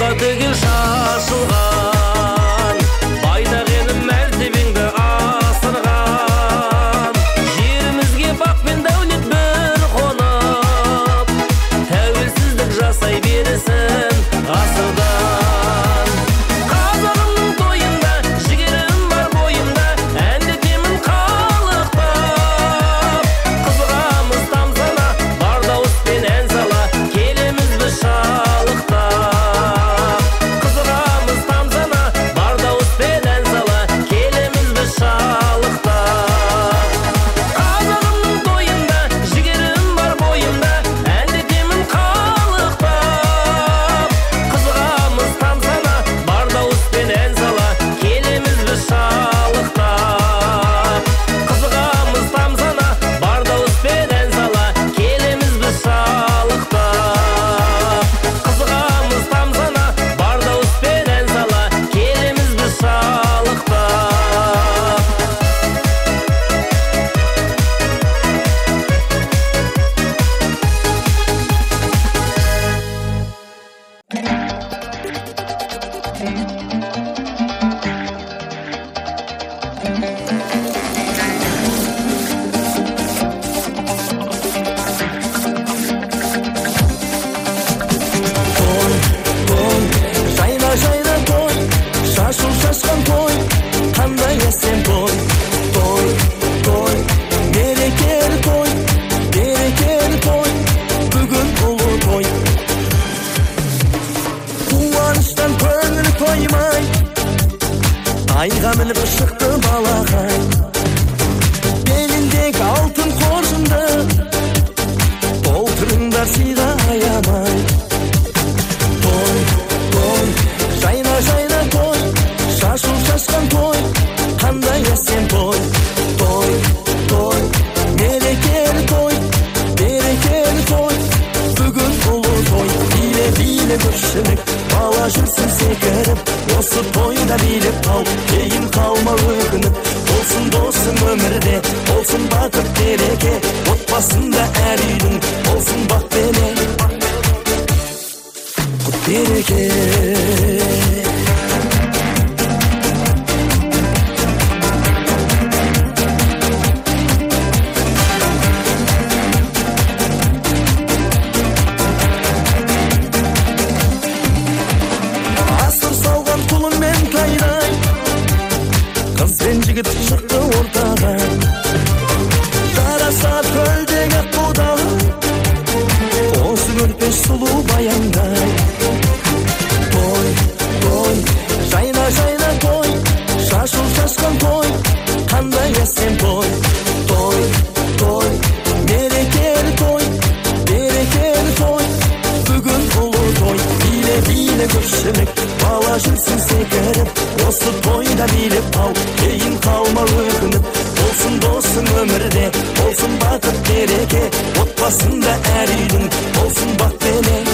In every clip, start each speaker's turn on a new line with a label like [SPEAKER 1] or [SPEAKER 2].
[SPEAKER 1] Ega so shasuga жігіт шықты ортаға жарасады көлдегі аққудағы осы көрпеш сұлу баяндай той той жайна жайна той шашу шашқан той қандай әсем той той той мерекелі той берекелі той бүгін ұлы той биле биле көршілік бала жүрсін секіріп осы тойда билеп ал кейін қалма өкініп болсын досың өмірде болсын бақыт береке отбасында әр үйдің болсын бақ пенен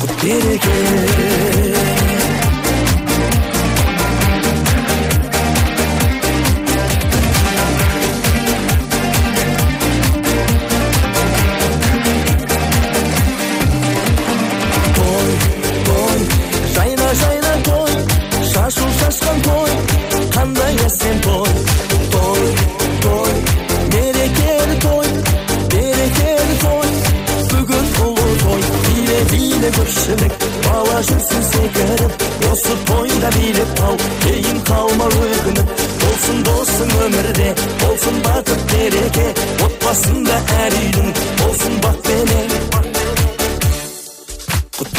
[SPEAKER 1] құт береке той қандай әсем той той той берекелі той берекелі той бүгін ұлы той биле биле көпшілік бала жүрсін секіріп осы тойда билеп ал кейін қалма өкініп болсын досың өмірде болсын бақыт береке отбасында әр үйдің болсын бақ пен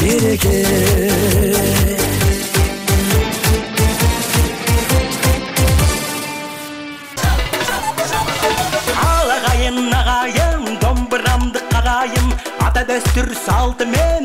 [SPEAKER 1] береке
[SPEAKER 2] ата дәстүр салтымен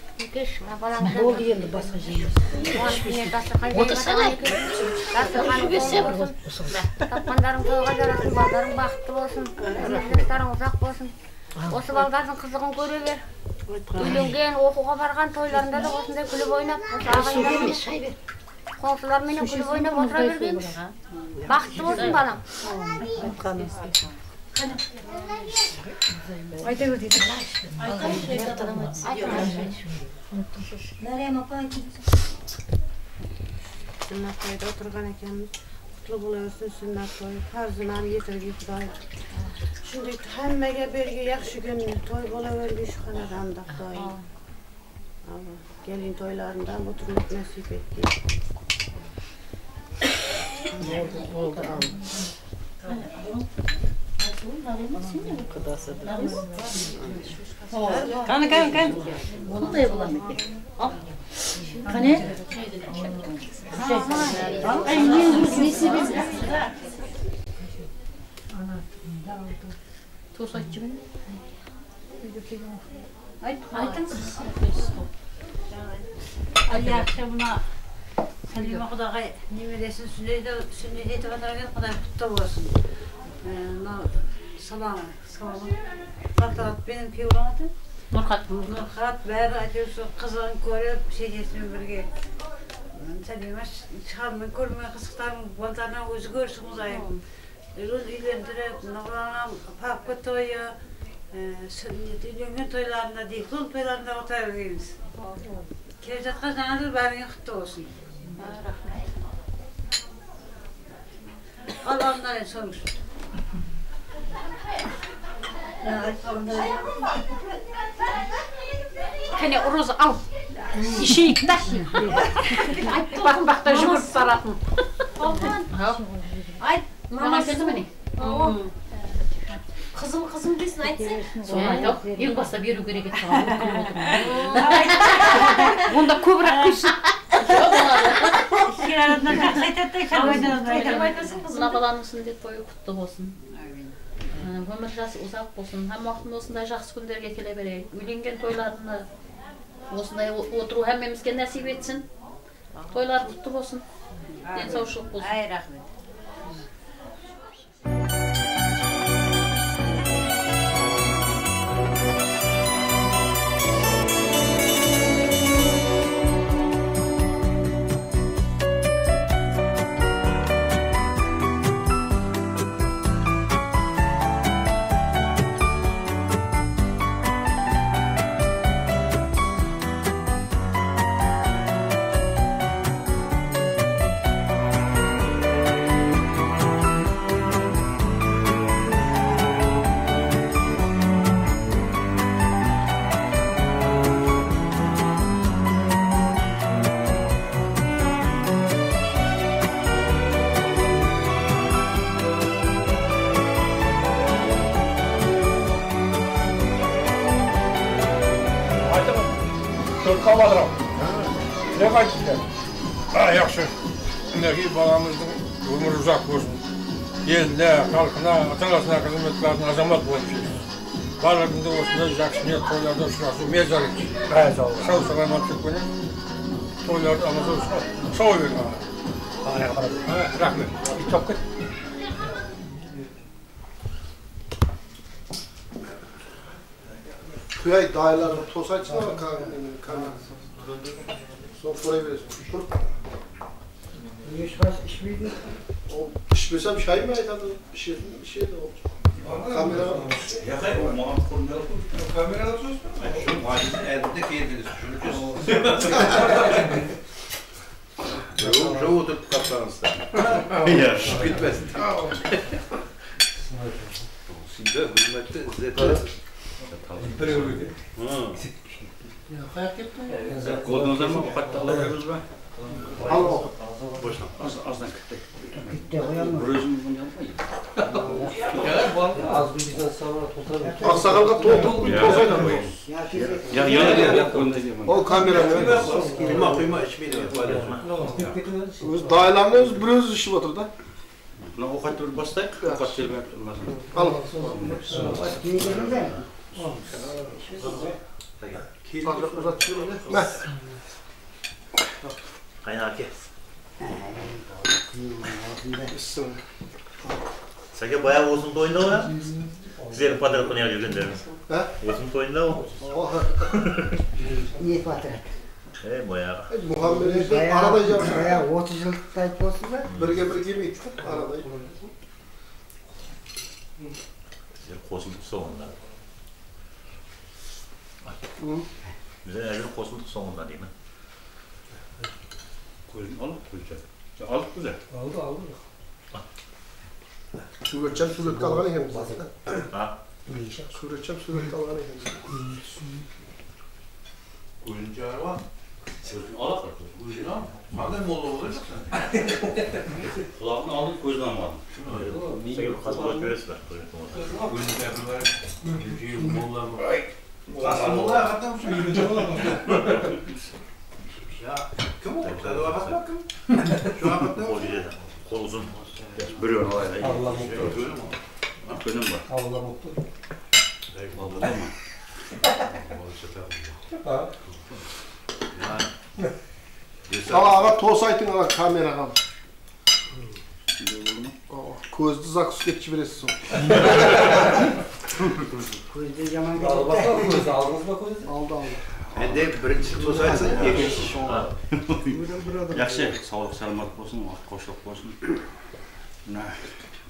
[SPEAKER 3] кеш мына балаңды болды енді басқа жейміз отырсаң
[SPEAKER 4] тапқандарың тойға жарасын балдарың бақытты болсын. Жастарың ұзақ болсын. Осы балдардың қызығын көре бер. Үйленген оқуға барған тойларында да осындай күліп ойнап ағайындармен күліп ойнап отыра бергенбіз бақытты болсын балам.
[SPEAKER 3] Айта бер дейді. maryam opa sunnat to'yida o'tirgan ekanmiz qutlug' bo'laversin sunnat to'yi farzini ham yetirgin xudoyim shunday hammaga bergin yaxshi kun to'y bo'lavergin shu xonadonda xudoyim kelin to'ylarida ham o'tirmoq nasib etgin bo'ldi bo'ldi
[SPEAKER 5] Kanı kanı kanı. Onu da yapalım peki. Al. Kanı. Ay niye nesi biz? Tosak kimin? Aytın.
[SPEAKER 6] Ali akşamına Selime Kudak'a nimeresini sünnet etmenlerine kadar kutlu olsun. мынау салаңы салаңы салтанатпен
[SPEAKER 5] нұрхат
[SPEAKER 6] нұрхат бәрі әйтеуір сол қызығын көріп шешесімен бірге сәлимаш шығармын көрмеген қызықтарым балдарына өзі көрсін құдайым үйлендіріп нұрланам папка тойы үйленген тойларында диплом тойларында отыра бергенбіз келе жатқан жаңа жыл бәріңе құтты болсын рахмет Allah'ım da en
[SPEAKER 5] Кәне Роза ал. Ішейік та. Бақын бақта жүгіріп баратын.
[SPEAKER 7] Айт,
[SPEAKER 5] Мама келді міне.
[SPEAKER 7] Қызым қызым десін айтсын.
[SPEAKER 5] Соны айтау. Ең баста беру керек еді саған. Онда көбірек
[SPEAKER 7] Айтып қызым.
[SPEAKER 5] Мына баланың сүндет тойы құтты болсын. Өмір жасы ұзақ болсын. Һәм уақытында осындай жақсы күндерге келе берейік. Үйленген тойларына осындай отыру әмемізге нәсіп етсін. Тойлар құтты болсын. Денсаушылық болсын.
[SPEAKER 6] Ай, рахмет.
[SPEAKER 8] Төртқа бадырам. Не қайтты? Яқшы. Мінекей баламыздың өмірі ұзақ болсын. Еліне, халқына, ата-анасына қызмет қылатын азамат болып жүрсін. Барлығында осындай жақсы ниет тойларда ұшырасу мезар етсін. Сау саламаттықпенен тойларды ұшырасу. Сау берген. Ha, Рахмет. Şuraya dağlarını tosay
[SPEAKER 9] çıkar mı kahve kahve? Sofrayı bilirsin. Şurup. Niye şurası iş miydi? O pişmesem çay mı aydan pişirdin şey bir şey de oldu. Kamera
[SPEAKER 8] Yakay o mağam kurmuyor. Kamera atıyorsun.
[SPEAKER 10] Şu macide elde giydiniz. Şunu Yok, şu oturup kaptanızda. Ya, bitmez. Şimdi hürmette zekat. Bir öyle.
[SPEAKER 9] Ya kayak yaptın ya.
[SPEAKER 10] Koldunuzlar mı? Hatta alabiliriz mi?
[SPEAKER 9] Al o.
[SPEAKER 10] Boşuna. Az, azdan kıttık.
[SPEAKER 9] Bitti
[SPEAKER 11] koyar mı? Brözüm
[SPEAKER 12] bundan mı?
[SPEAKER 13] Az bir bizden sonra tozar.
[SPEAKER 11] Aksakalda
[SPEAKER 9] toz toz bir toz aydan mı?
[SPEAKER 10] Ya yana diye yap.
[SPEAKER 9] O kamera mı?
[SPEAKER 10] Kıyma kıyma içmeyin.
[SPEAKER 9] Öz dailamda öz bröz işi batır da.
[SPEAKER 10] Lan o kadar bastık. O kadar silmek.
[SPEAKER 9] Al.
[SPEAKER 10] Al.
[SPEAKER 9] Kaynarken.
[SPEAKER 10] Sanki bayağı uzun oyunda o ya. Sizlerin patrat konuya gönderiniz.
[SPEAKER 9] Ha?
[SPEAKER 10] Uzun oyunda o.
[SPEAKER 11] Niye patrat?
[SPEAKER 10] E bayağı.
[SPEAKER 9] Muhammed'e arabayı yapmış.
[SPEAKER 11] Bayağı 30 yıl type olsun da.
[SPEAKER 9] Birge birge mi gittik
[SPEAKER 10] arabayı? Sizler koşulmuşsa.
[SPEAKER 9] Hı.
[SPEAKER 10] Bize evin kosulduk sonunda değil mi?
[SPEAKER 12] Koyun alıp koyacak. Alıp güzel.
[SPEAKER 8] Aldı aldı.
[SPEAKER 9] Suretçem suret kalgan hem zaten.
[SPEAKER 10] Ha?
[SPEAKER 9] Suretçem suret kalgan hem.
[SPEAKER 10] Koyuncu var.
[SPEAKER 12] Alak kuyruğuna
[SPEAKER 10] madem mola olacak
[SPEAKER 12] Kulağını aldık kuyruğuna almadım.
[SPEAKER 10] Şunu öyle. Kazmalar göresi var
[SPEAKER 8] kuyruğuna. Kuyruğuna yapıyorlar. Kuyruğuna yapıyorlar. Rasulullah anlatmıyor musun? İlginç olamaz.
[SPEAKER 10] Ya kim o? Sen o anlatmak kim? Şu anlatmak kim? Kol uzun.
[SPEAKER 12] Bürüyor o.
[SPEAKER 8] Allah mutlu.
[SPEAKER 12] Gönül var.
[SPEAKER 8] Allah mutlu.
[SPEAKER 12] Vallahi ama.
[SPEAKER 8] Ha?
[SPEAKER 9] Ala ala to'sayting ala kameraga. Ko'zni
[SPEAKER 11] zaqusga ketib
[SPEAKER 8] berasiz. Bakalım gözü aldınız mı gözü?
[SPEAKER 9] Aldı aldı.
[SPEAKER 10] Ben de birinci toz açsın. ikinci
[SPEAKER 12] Yaxşı, sağlık, salamat olsun, qo'shliq bo'lsin. Mana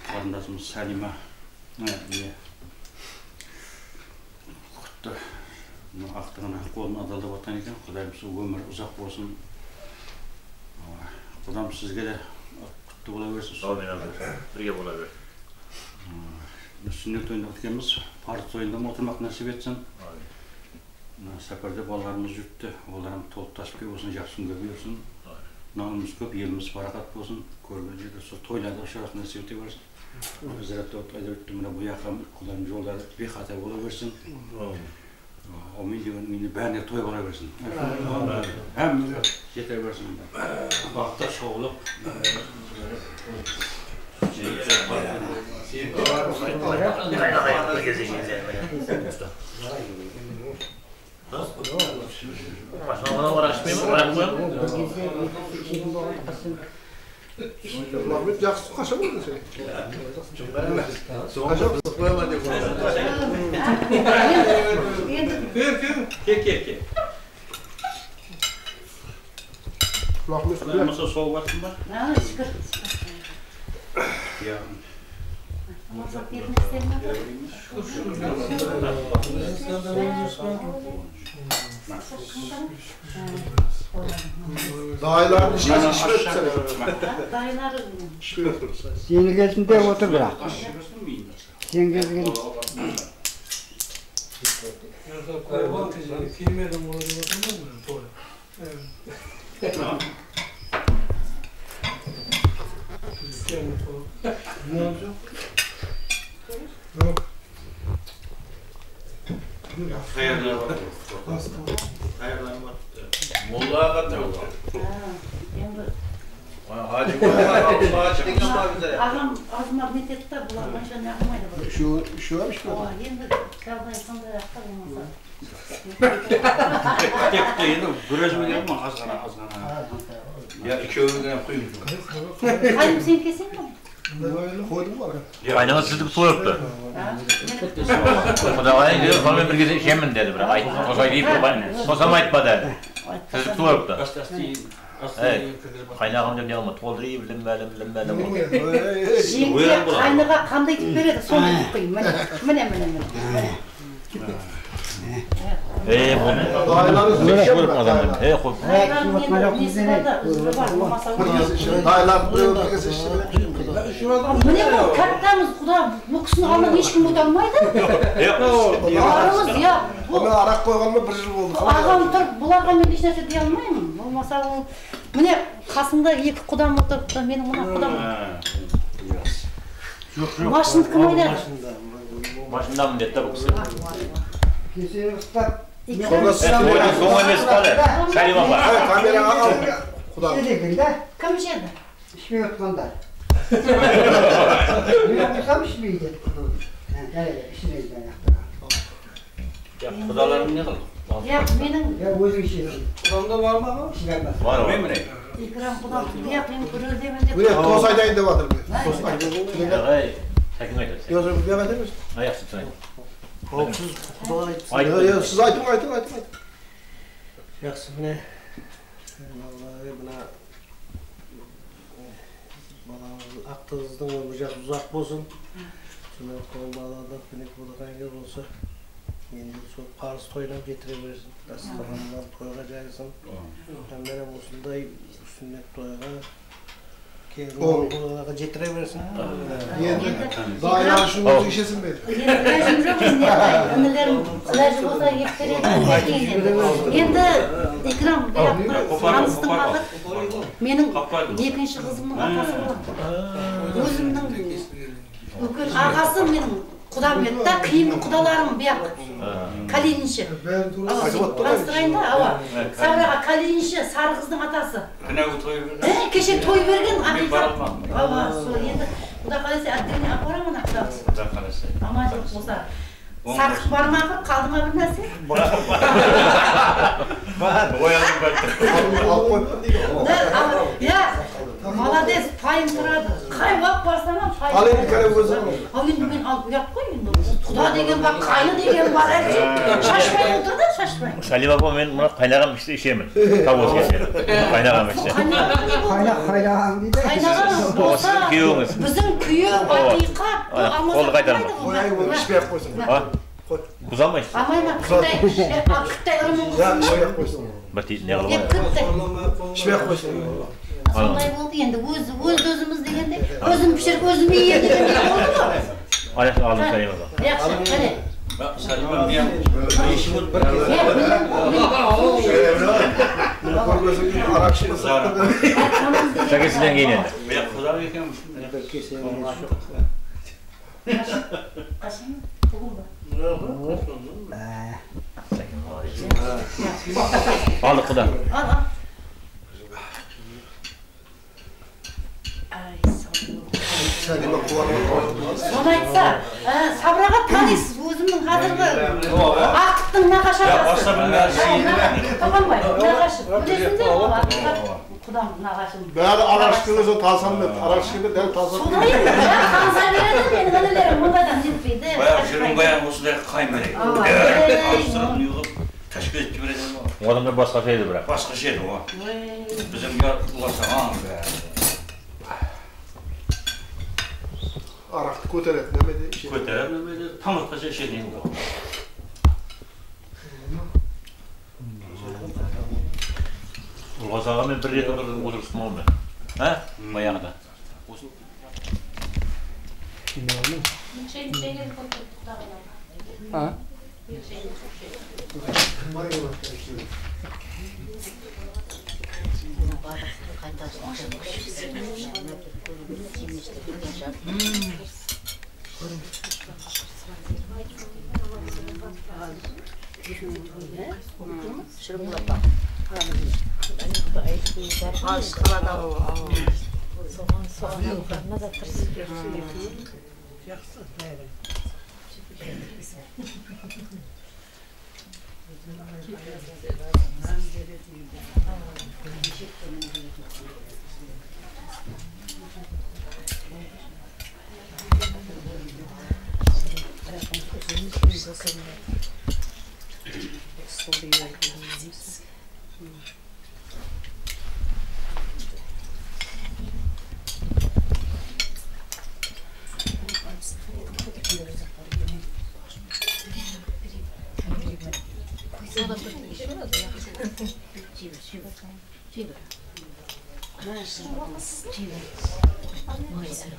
[SPEAKER 12] қарындасымыз сәлима құтты мына ақтығына қолын адалдап жатқан екен құдайым сол өмір ұзақ болсын құдам сізге де құтты бола берсін.
[SPEAKER 14] Бірге бола бер.
[SPEAKER 12] Сүннет тойында өткенбіз парыз тойында ма отырмақ нәсіп етсін мына сапарда балаларымыз жүріпті оларым толып тасып келіп осыны жақсы күнге бұйырсын нанымыз көп еліміз барақат болсын көрген жерде сол тойларда ұшырас нәсіп ете берсін хазірет айтып өтті мына бұл жаққа құданың жолдары бейхата бола берсін аумин деген міне бәріне Başına bana uğraşmayayım, uğraşmayayım. Mahmut yaxşı qaşa oldu
[SPEAKER 14] sen. Çok beğenmez. Kaşa oldu.
[SPEAKER 9] Koyamadı Kır kır. Kek kek
[SPEAKER 12] kek. Mahmut. Masa
[SPEAKER 9] soğuk
[SPEAKER 12] var mı? Ha, çıkar.
[SPEAKER 15] Ja. Dayılar
[SPEAKER 12] bir
[SPEAKER 9] şey şişmet Dayılar
[SPEAKER 15] Sen
[SPEAKER 11] geldin de otur bırak. Sen geldin.
[SPEAKER 14] Hayvan kızı,
[SPEAKER 15] filmeden olayı mı? Evet. Türkiye mutfağı. ne yapacağım? Yok.
[SPEAKER 9] Hayırlar var. Hayırlar var. Mollağa
[SPEAKER 15] kadar var. Hacı Mustafa çıktı mı
[SPEAKER 12] bize? Ağam ağzıma ne dedi bulan başına yapmaydı bu. Şu şu varmış mı?
[SPEAKER 15] Aa şimdi kavga yapanda
[SPEAKER 9] yaptım onu. Tek
[SPEAKER 14] tek yine buraj mı gelme azgana azgana. Ya iki öğünden koyayım. Halim sen kesin mi? Kaynağı sızdık su yoktu. O da bana diyor, sonra bir gece
[SPEAKER 15] işemin dedi bana. Ay, o sayı deyip bana ne? O zaman ayıtma
[SPEAKER 14] dedi. Sızdık su yoktu. Evet. Kaynağı
[SPEAKER 15] amcam ne olmadı? Oldu iyi bilim bilim bilim bilim.
[SPEAKER 9] Şimdi kaynağı kanda gidip verir de sonra koyayım. Mene mene mene.
[SPEAKER 15] Міне бұл кәттамыз құда бұл кісінің алдынан ешкім өте алмайды барымыз иә
[SPEAKER 9] Ona arak koyganma bir yıl oldu.
[SPEAKER 15] ағам тұрып бұларға мен ешнәрсе дей алмаймын болмаса ол міне қасымда екі құдам отырып менің мына құдам машинды кім айдады
[SPEAKER 14] Машындамын деді да бұл кісі.
[SPEAKER 11] Keseri
[SPEAKER 9] ıslat.
[SPEAKER 14] Sonrasında böyle sonra mesale. Şalim abla.
[SPEAKER 9] Evet kamera al. Kulağı.
[SPEAKER 11] Ne dedin
[SPEAKER 15] de? Kamışadı.
[SPEAKER 11] İçmiyor tıkandı. Yok yıkamış mıydı? Evet, işine giden
[SPEAKER 14] yaptı. Ya kudalarım
[SPEAKER 15] ne kaldı?
[SPEAKER 11] Ya benim... Ya özü işi.
[SPEAKER 9] Kudamda var mı ama?
[SPEAKER 11] Çıkarmaz.
[SPEAKER 14] Var var.
[SPEAKER 15] Memre. İkram kudam kudu yapayım, kurul
[SPEAKER 9] demin de... Buraya tosayda indi vardır. Tosayda.
[SPEAKER 14] Hayır. Tekin ayda.
[SPEAKER 9] Yok, bir yakadır mısın?
[SPEAKER 14] Ayaksın sen. айт.
[SPEAKER 9] Olsuz kuda ayıp.
[SPEAKER 14] Ayıp.
[SPEAKER 9] Yok yok siz aytın aytın aytın aytın.
[SPEAKER 11] жақсы міне аллаға мына балаңыз ақты қыздың өмір жағы ұзақ болсын сондай қол балада күнек болғанға болса енді сол парыз тойлап жетіре берсін дастарханнан тойға жайылсын әмдерем осындай сүннет тойға
[SPEAKER 9] işesin beni.
[SPEAKER 15] не қылайын інілерім ләжі болса еп береді енді икрам таныстың бағыт менің екінші қызымның апасы болады өзімнің үлкен ағасы менің құдам еді да кейінгі құдаларым бұяқ калининші таныстырайын да ауа сабыраға калининші сары қыздың атасы?
[SPEAKER 12] Той берді
[SPEAKER 15] Е, кеше той берген
[SPEAKER 12] бара алмадым
[SPEAKER 15] ауа сол енді құда қаласа әттеңіне алып барамын ана
[SPEAKER 12] құда қаласа.
[SPEAKER 15] Аман жоқ болса. Сарқып бар ма қалды ма бір нәрсе?
[SPEAKER 12] Оянып кетті
[SPEAKER 15] Да, а, иә. молодец пайым тұрады қай уақыт барсам
[SPEAKER 9] Ал енді кәне өзі
[SPEAKER 15] ал енді мен алып ұят қой енді құда деген бар қайны деген бар әже шашпай отыр да шашпай
[SPEAKER 14] Салим апа мен мына қайнаған ішті ішемін. Колхоз келсе. Қайнаған ішті.
[SPEAKER 3] қайнаған дейді
[SPEAKER 15] қайнаған болса
[SPEAKER 14] Күйеуіңіз.
[SPEAKER 15] біздің күйеу ақиқат бұл
[SPEAKER 14] Ана,
[SPEAKER 15] алмас
[SPEAKER 14] қолды қайтарма.
[SPEAKER 9] Қояйын ол ішпей ақ қойсын.
[SPEAKER 14] А? Бұза алмайсыз.
[SPEAKER 15] амай ма кіттай кіттай ырымын
[SPEAKER 9] Ja, ішпей ақ қойсын.
[SPEAKER 14] Бір тиіп не қылып
[SPEAKER 15] деп кіттай
[SPEAKER 9] Ішпей ақ қойсын.
[SPEAKER 15] Qanday bo'ldi endi o'z o'z o'zimiz deganda o'zim pishirib o'zim yeyin degandek bo'ldimi? Oyoqni
[SPEAKER 14] olib Salima bor. Yaxshi,
[SPEAKER 15] qani. Salima
[SPEAKER 9] men ham 5
[SPEAKER 14] minut bir Sakisidan keyin endi.
[SPEAKER 15] Men qizarib
[SPEAKER 9] ekan bir kesa Qasam bugun bor. Sakin bo'ling. Oldi xudo. Al, al.
[SPEAKER 15] Соны айтса ә, сабыраға танисыз өзімнің қазіргі ақыттың нағашы Қаланбай, нағашы. Білесің құдам нағашым.
[SPEAKER 9] Бәрі арақ ішкенде сол тазам деді. Арақ ішкенде дәл тазам.
[SPEAKER 15] солай енді бәрі таныса береді менің інілерім мұндайдан жетпейді
[SPEAKER 12] баяғы осындай
[SPEAKER 15] Ала.
[SPEAKER 12] ауыстырып не қылып
[SPEAKER 14] Адамдар басқаша еді бірақ.
[SPEAKER 12] басқаша еді ғой біздің
[SPEAKER 9] Арақты көтереді. Немене ішеді.
[SPEAKER 12] көтеріп немене таң атқанша ішеді енді ғой
[SPEAKER 14] Ұлғаз ағамен бір рет отырыстым ғой мен. Ә? Баяғыда.
[SPEAKER 3] А? Yaxşı. boca minha. Sobre isso.
[SPEAKER 4] Чего? Чего? Мой сын.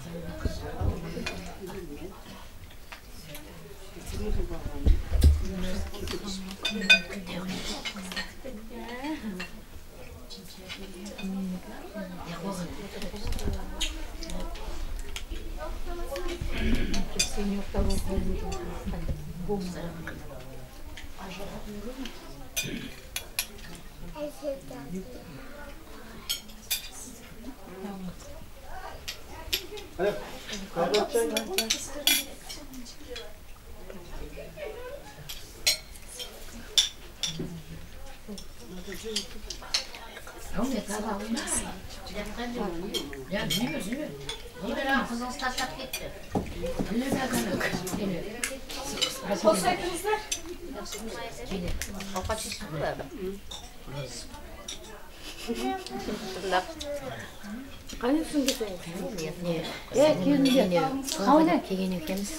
[SPEAKER 4] Ya bilmiyoruz değil mi? İyi ver ha, kızınız tak tak gitti. Bilir zaten. Gelir. Olsaydınızlar. Kafa çizdi mi? Tırnak. Келген екенбіз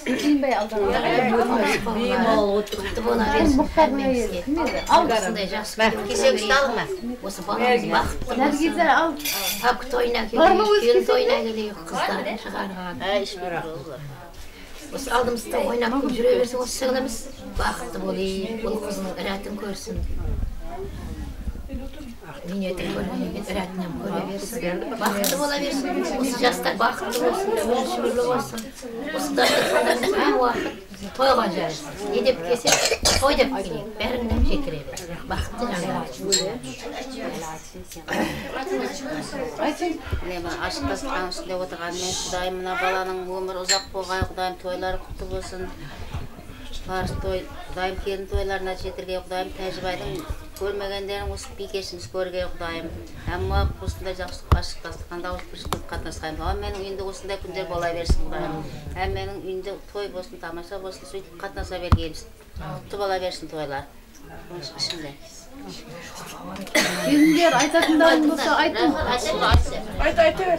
[SPEAKER 4] осындай жақсы кесегісті алыңа осы баламыз бақытты папка тойына келейік келін тойына келейік қыздарын шығарған осы алдымызда ойнап жүре берсе осы сіңліміз бақытты болайық бұл қыздың рәтін көрсін көрмеген рәтінен көре берсін бақытты бола берсін осы жастар бақытты болсын өмір сүрлі болсын осы уақыт тойға жарыссын не деп келсе той деп келейік бәріне жеткіре бер бақытты
[SPEAKER 16] мына ашық дастархан үстінде отырғанмен құдайым мына баланың өмірі ұзақ болғай құдайым тойлары құтты болсын барыс той құдайым келін тойларына жетіргей құдайым тәжібайдың
[SPEAKER 4] көрмегендерің осы бикешіміз көрген құдайым. Әмма осындай жақсылыққа шыққандықтан дауыс бір шығып қатынасқан менің үйімде осындай күндер бола берсін құдайым. Әмменің үйінде той болсын тамаша болсын сөйтіп қатынаса бергенбіз. Құтты бола берсін тойлар. Ішімде.
[SPEAKER 5] Келіндер айтатындарың болса айтың
[SPEAKER 4] айт
[SPEAKER 5] айта бер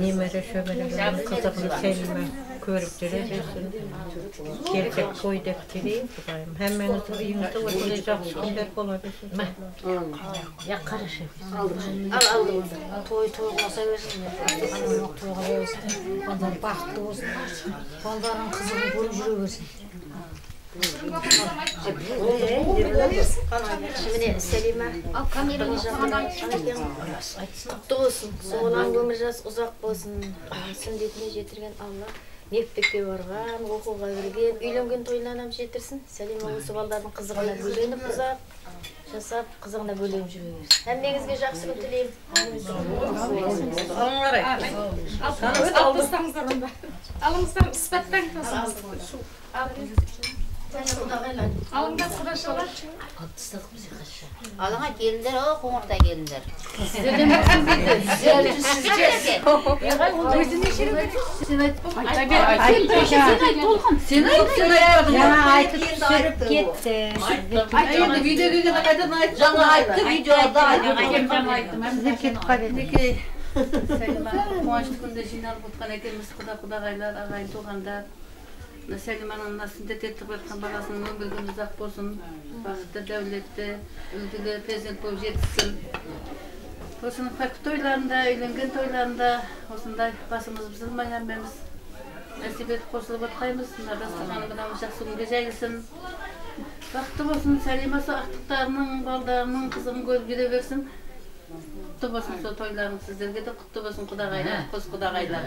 [SPEAKER 17] немере шөбере қызығын сәлиме көріп жүре берсін келсек той деп келейін құдайым әммеңіздің үйіңізде осындай жақсы күндер бола берсін
[SPEAKER 4] Я қарашы. Ал ал той той болса берсін. Тойға болсын. Балдар бақытты болсын. Балдардың қызығын көріп жүре берсін. Міне Сәлима құтты болсын соңынан өмір жас ұзақ болсын сүндетіне жетірген алла мектепке барған оқуға кірген үйленген тойланам жетірсін сәлима осы балдардың қызығына бөленіп ұзақ жасап қызығына бөленіп жүре берсін әммеңізге жақсы күн тілеймін
[SPEAKER 18] Алыңыздар онда. Алыңыздар іспаттаңыз. Alında kuraşalar
[SPEAKER 4] çıkıyor. Atlısak bizi kaşa. Alına
[SPEAKER 5] gelinler o konurda gelinler.
[SPEAKER 17] Sizlerin sizlerin sizlerin. Özünü
[SPEAKER 5] şirin dedik. Sen ayıp bu. Tabii ayıp. Sen
[SPEAKER 17] ayıp olgun. Sen
[SPEAKER 5] ayıp sen ayıp. Ya ayıp sürüp gitti. Ayıp video video ne kadar ayıp. Canlı ayıptı videoda ayıp. Ayıptan ayıptım. Sizler ketip kaybettik. Sen ben kumaşlı kunda şinal kutkan ekemiz kuda kuda gaylar ağayın tuğanda. Сәлиманың мына сүндет етіп жатқан баласының өмір күні ұзақ болсын бақытты дәулетті үлгілі перзент болып жетсін осының пәк тойларында үйленген тойларында осындай басымыз бұзылмай әммеміз нәсіп етіп қосылып отқаймыз мына дастарханы мынау жақсы күнге жайылсын бақытты болсын сәлимасы ақтықтарының балдарының қызығын көріп жүре берсін құтты болсын сол тойларың сіздерге де құтты болсын құдағайлар қос құдағайлар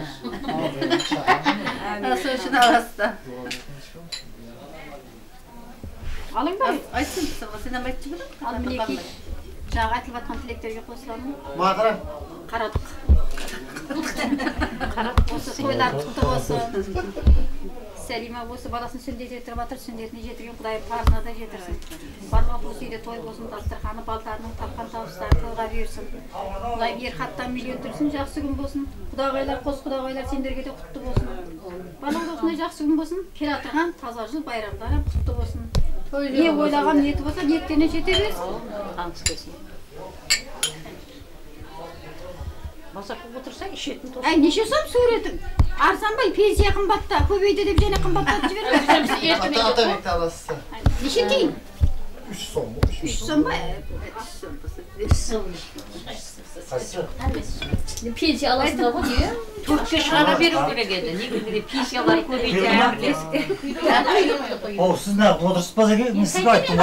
[SPEAKER 5] сол үшін аласыздар
[SPEAKER 18] Алыңдар.
[SPEAKER 5] айтсын саған сен айтшы
[SPEAKER 18] Ал мінекей жаңағы айтылып жатқан тілектерге қосыламын.
[SPEAKER 19] Мадыра.
[SPEAKER 18] Қарадық. Қарадық осы тойлар құтты болсын. Сәлима осы баласын сүндет жатыр, сүндетіне жетірген құдай парызына да жетірсін. Барлық осы үйде той болсын, дастарханы балдарының тапқан табыстары тойға берсін. Құдай бер хаттан миллион түрсін, жақсы күн болсын. Құдағайлар, қос құдағайлар сендерге де құтты болсын. Балаңда осындай жақсы күн болсын. Келе жатырған таза жыл байрамдары құтты болсын. Не ойлаған ниеті болса, ниеттеріне жете берсін.
[SPEAKER 4] таныс келсін
[SPEAKER 17] масаққа отырса ішетін
[SPEAKER 18] Әй, неше сом суретің? Арзанбай, пенсия қымбатта, көбейді деп және қымбаттатып жібереді. 3
[SPEAKER 19] somu. 3
[SPEAKER 18] somu evet. 3
[SPEAKER 4] somu. 3
[SPEAKER 5] somu. Pilsi alasın ama
[SPEAKER 17] diyor. Türkçe şara bir okula geldi. Ne gibi
[SPEAKER 20] pilsi alar kuruyacağım. O siz ne? Motor spaza gibi siz baktın mı?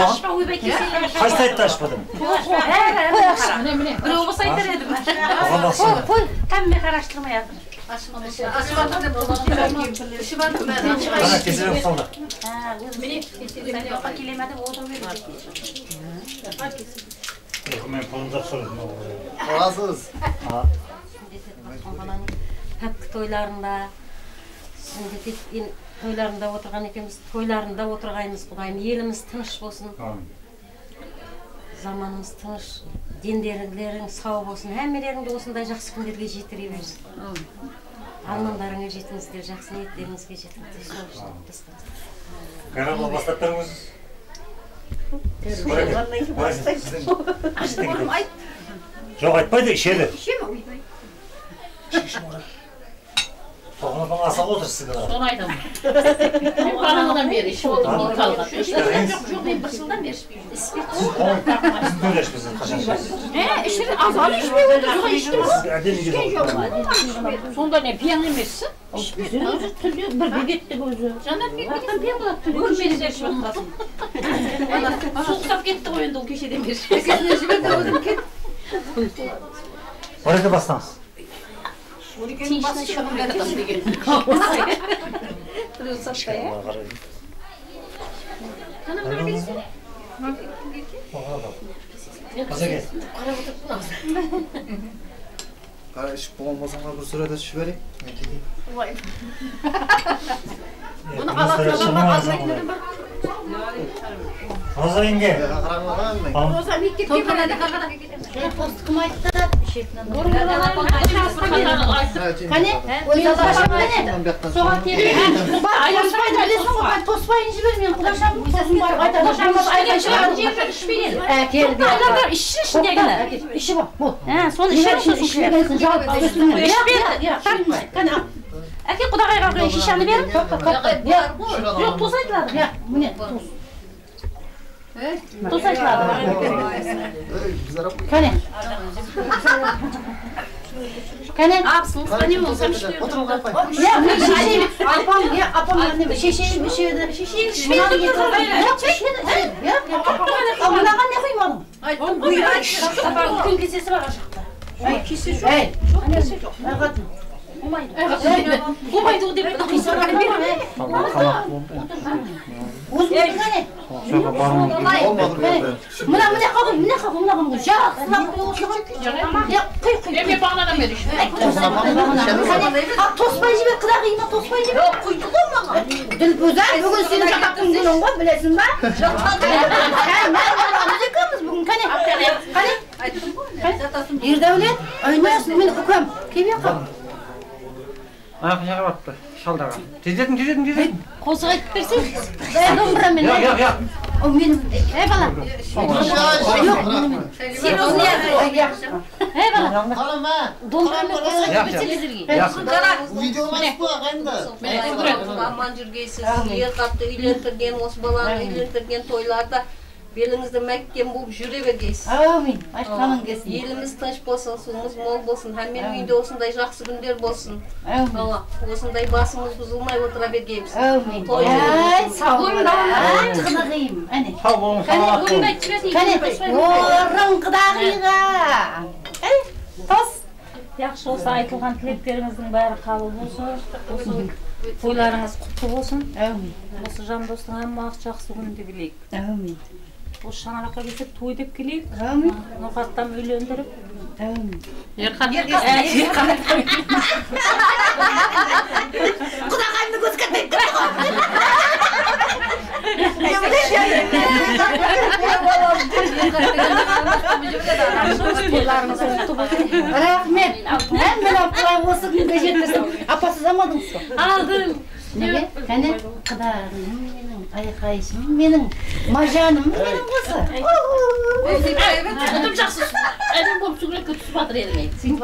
[SPEAKER 20] Kaç
[SPEAKER 17] sayıda açmadım? Ne ne? Bunu olmasaydı
[SPEAKER 20] dedim. Tamam
[SPEAKER 17] mı karıştırma yaptım.
[SPEAKER 20] Ана мен
[SPEAKER 17] пәпкі тойларында сүндет тойларында отырған екенбіз тойларында отырғаймыз құдайым еліміз тыныш болсын заманымыз тыныш дендеріңдерің сау болсын әмелеріңді осындай жақсы күндерге жетіре берсін. Армандарыңа жетіңіздер жақсы ниеттеріңізге жетіңіздер. Сол үшін біз
[SPEAKER 20] бастап жоқ айтпайды ішеді. Toplumdan asal otur
[SPEAKER 17] sigara. Son aydan mı? Benim karanlıdan beri işim
[SPEAKER 20] oldu.
[SPEAKER 17] Onu kalmadı. Yok yok ben
[SPEAKER 20] başından beri işim
[SPEAKER 18] oldu. Siz böyle içmesiniz. Kaçarsınız. He işte azal
[SPEAKER 20] içmiyor. Yok
[SPEAKER 17] içtim. Şey İçken yok. Sonunda ne piyanı mısın? Güzel özü tülüyor. Bir de gitti gözü. Canım bir gitti. Bir de tülüyor. Görmedi de şu
[SPEAKER 18] an. Soğukta gitti oyunda
[SPEAKER 8] o köşede bir. Kesin özü ben de özüm gitti. Orada bastanız. бастаңыз.
[SPEAKER 15] Тинчтен шығып жатам деген.
[SPEAKER 8] Базеке.
[SPEAKER 21] Қара ішіп болған болсаң бір сурет ішіп жіберейін.
[SPEAKER 15] Оны қаласына алмайтын Бар.
[SPEAKER 8] Роза
[SPEAKER 15] мектепке барады.
[SPEAKER 5] Пост кім айтты?
[SPEAKER 15] Соған. Тоспайды білесің ғой, мен тоспайын жібермеймін. Құдашам сосын барып айтады. Құдашам айқай шығады. Ә, келді.
[SPEAKER 18] Адамдар ішсін ішіндегіні.
[SPEAKER 15] Іші бар, бол.
[SPEAKER 18] Ә,
[SPEAKER 15] Tu sei
[SPEAKER 18] qua Kane. Kane. Absın. Hani
[SPEAKER 15] olsamış Otur kafayı. Ya bir şey.
[SPEAKER 18] Apam ya
[SPEAKER 15] apam anne
[SPEAKER 18] bir şey şey bir
[SPEAKER 15] şey de şey şey şey de getir. Ya çek
[SPEAKER 18] ne? Ya.
[SPEAKER 15] Abla ne koymadım? Ay bu ya. Bütün
[SPEAKER 18] kesesi var aşağıda. Ay kesi çok.
[SPEAKER 15] Ay. Çok kesi çok. Ne kadar?
[SPEAKER 18] Olmaydı. Olmaydı
[SPEAKER 15] o demek. Olmaydı. Olmaydı. Olmaydı. وزمن غني ملا ملا قوم ملا قوم ملا قوم
[SPEAKER 18] جاء خلاص Yemeği
[SPEAKER 15] bağlana verir. Tosba gibi kırak yine tosba gibi. Yok kuyruk olma. Dilbuzer bugün seni çakattım din onga bilesin ben. Sen ne yapalım bugün kane. Kane. Yer devlet oynuyorsun benim hukam. Kim
[SPEAKER 8] yakam? Ayak yakabattı. Шалдарға. Тездетің, тездетің, тездетің.
[SPEAKER 15] Қосық айтып берсең. Е, домбырамен.
[SPEAKER 8] Yok, yok, yok.
[SPEAKER 15] О, менің. Ей, бала. Жоқ, менімен. Сен өзің Ей, бала.
[SPEAKER 21] Қалама.
[SPEAKER 15] Домбырамен қосық айтып
[SPEAKER 21] Yok,
[SPEAKER 15] берсең
[SPEAKER 21] yok.
[SPEAKER 15] сіздерге.
[SPEAKER 21] Yok. Videomuz bu енді.
[SPEAKER 22] аман жүргейсіз ер қатты үйлендірген осы баланы үйлендірген тойларда беліңізді мәккен болып жүре бергейсіз
[SPEAKER 15] Әумин, айтқаның келсін.
[SPEAKER 22] еліміз тыныш болсын суымыз мол болсын һәмменің үйінде осындай жақсы күндер болсын алла осындай басымыз бұзылмай отыра бергейміз
[SPEAKER 15] Әумин. сау әне.
[SPEAKER 8] Сау болыңыз.
[SPEAKER 15] Әй, тос.
[SPEAKER 18] Жақсы осы айтылған тілектеріңіздің бәрі қабыл болсын. Осы тойларыңыз құтты болсын.
[SPEAKER 15] Әумин.
[SPEAKER 18] Осы жандостың әмма жақсы күнінде білейік.
[SPEAKER 15] Әумин.
[SPEAKER 18] Осы шаңыраққа келсек той деп келейік.
[SPEAKER 15] Әумин.
[SPEAKER 18] Нұрхаттан үйлендіріп.
[SPEAKER 15] Әумин.
[SPEAKER 18] Ерхан.
[SPEAKER 15] Ерхан.
[SPEAKER 18] Ә, Ерхан.
[SPEAKER 15] Құдағайымды көзге Рахмет. Мен мен апай осы күнге жеткіздім. Апасы замадыңыз ғой.
[SPEAKER 18] Алдым.
[SPEAKER 15] Неге? Кәне құдағиым менің, айқайшым менің, мажаным менің осы.
[SPEAKER 18] Өтіп жақсы. Әдем болып суретке түсіп жатыр едім.
[SPEAKER 15] Сөйтіп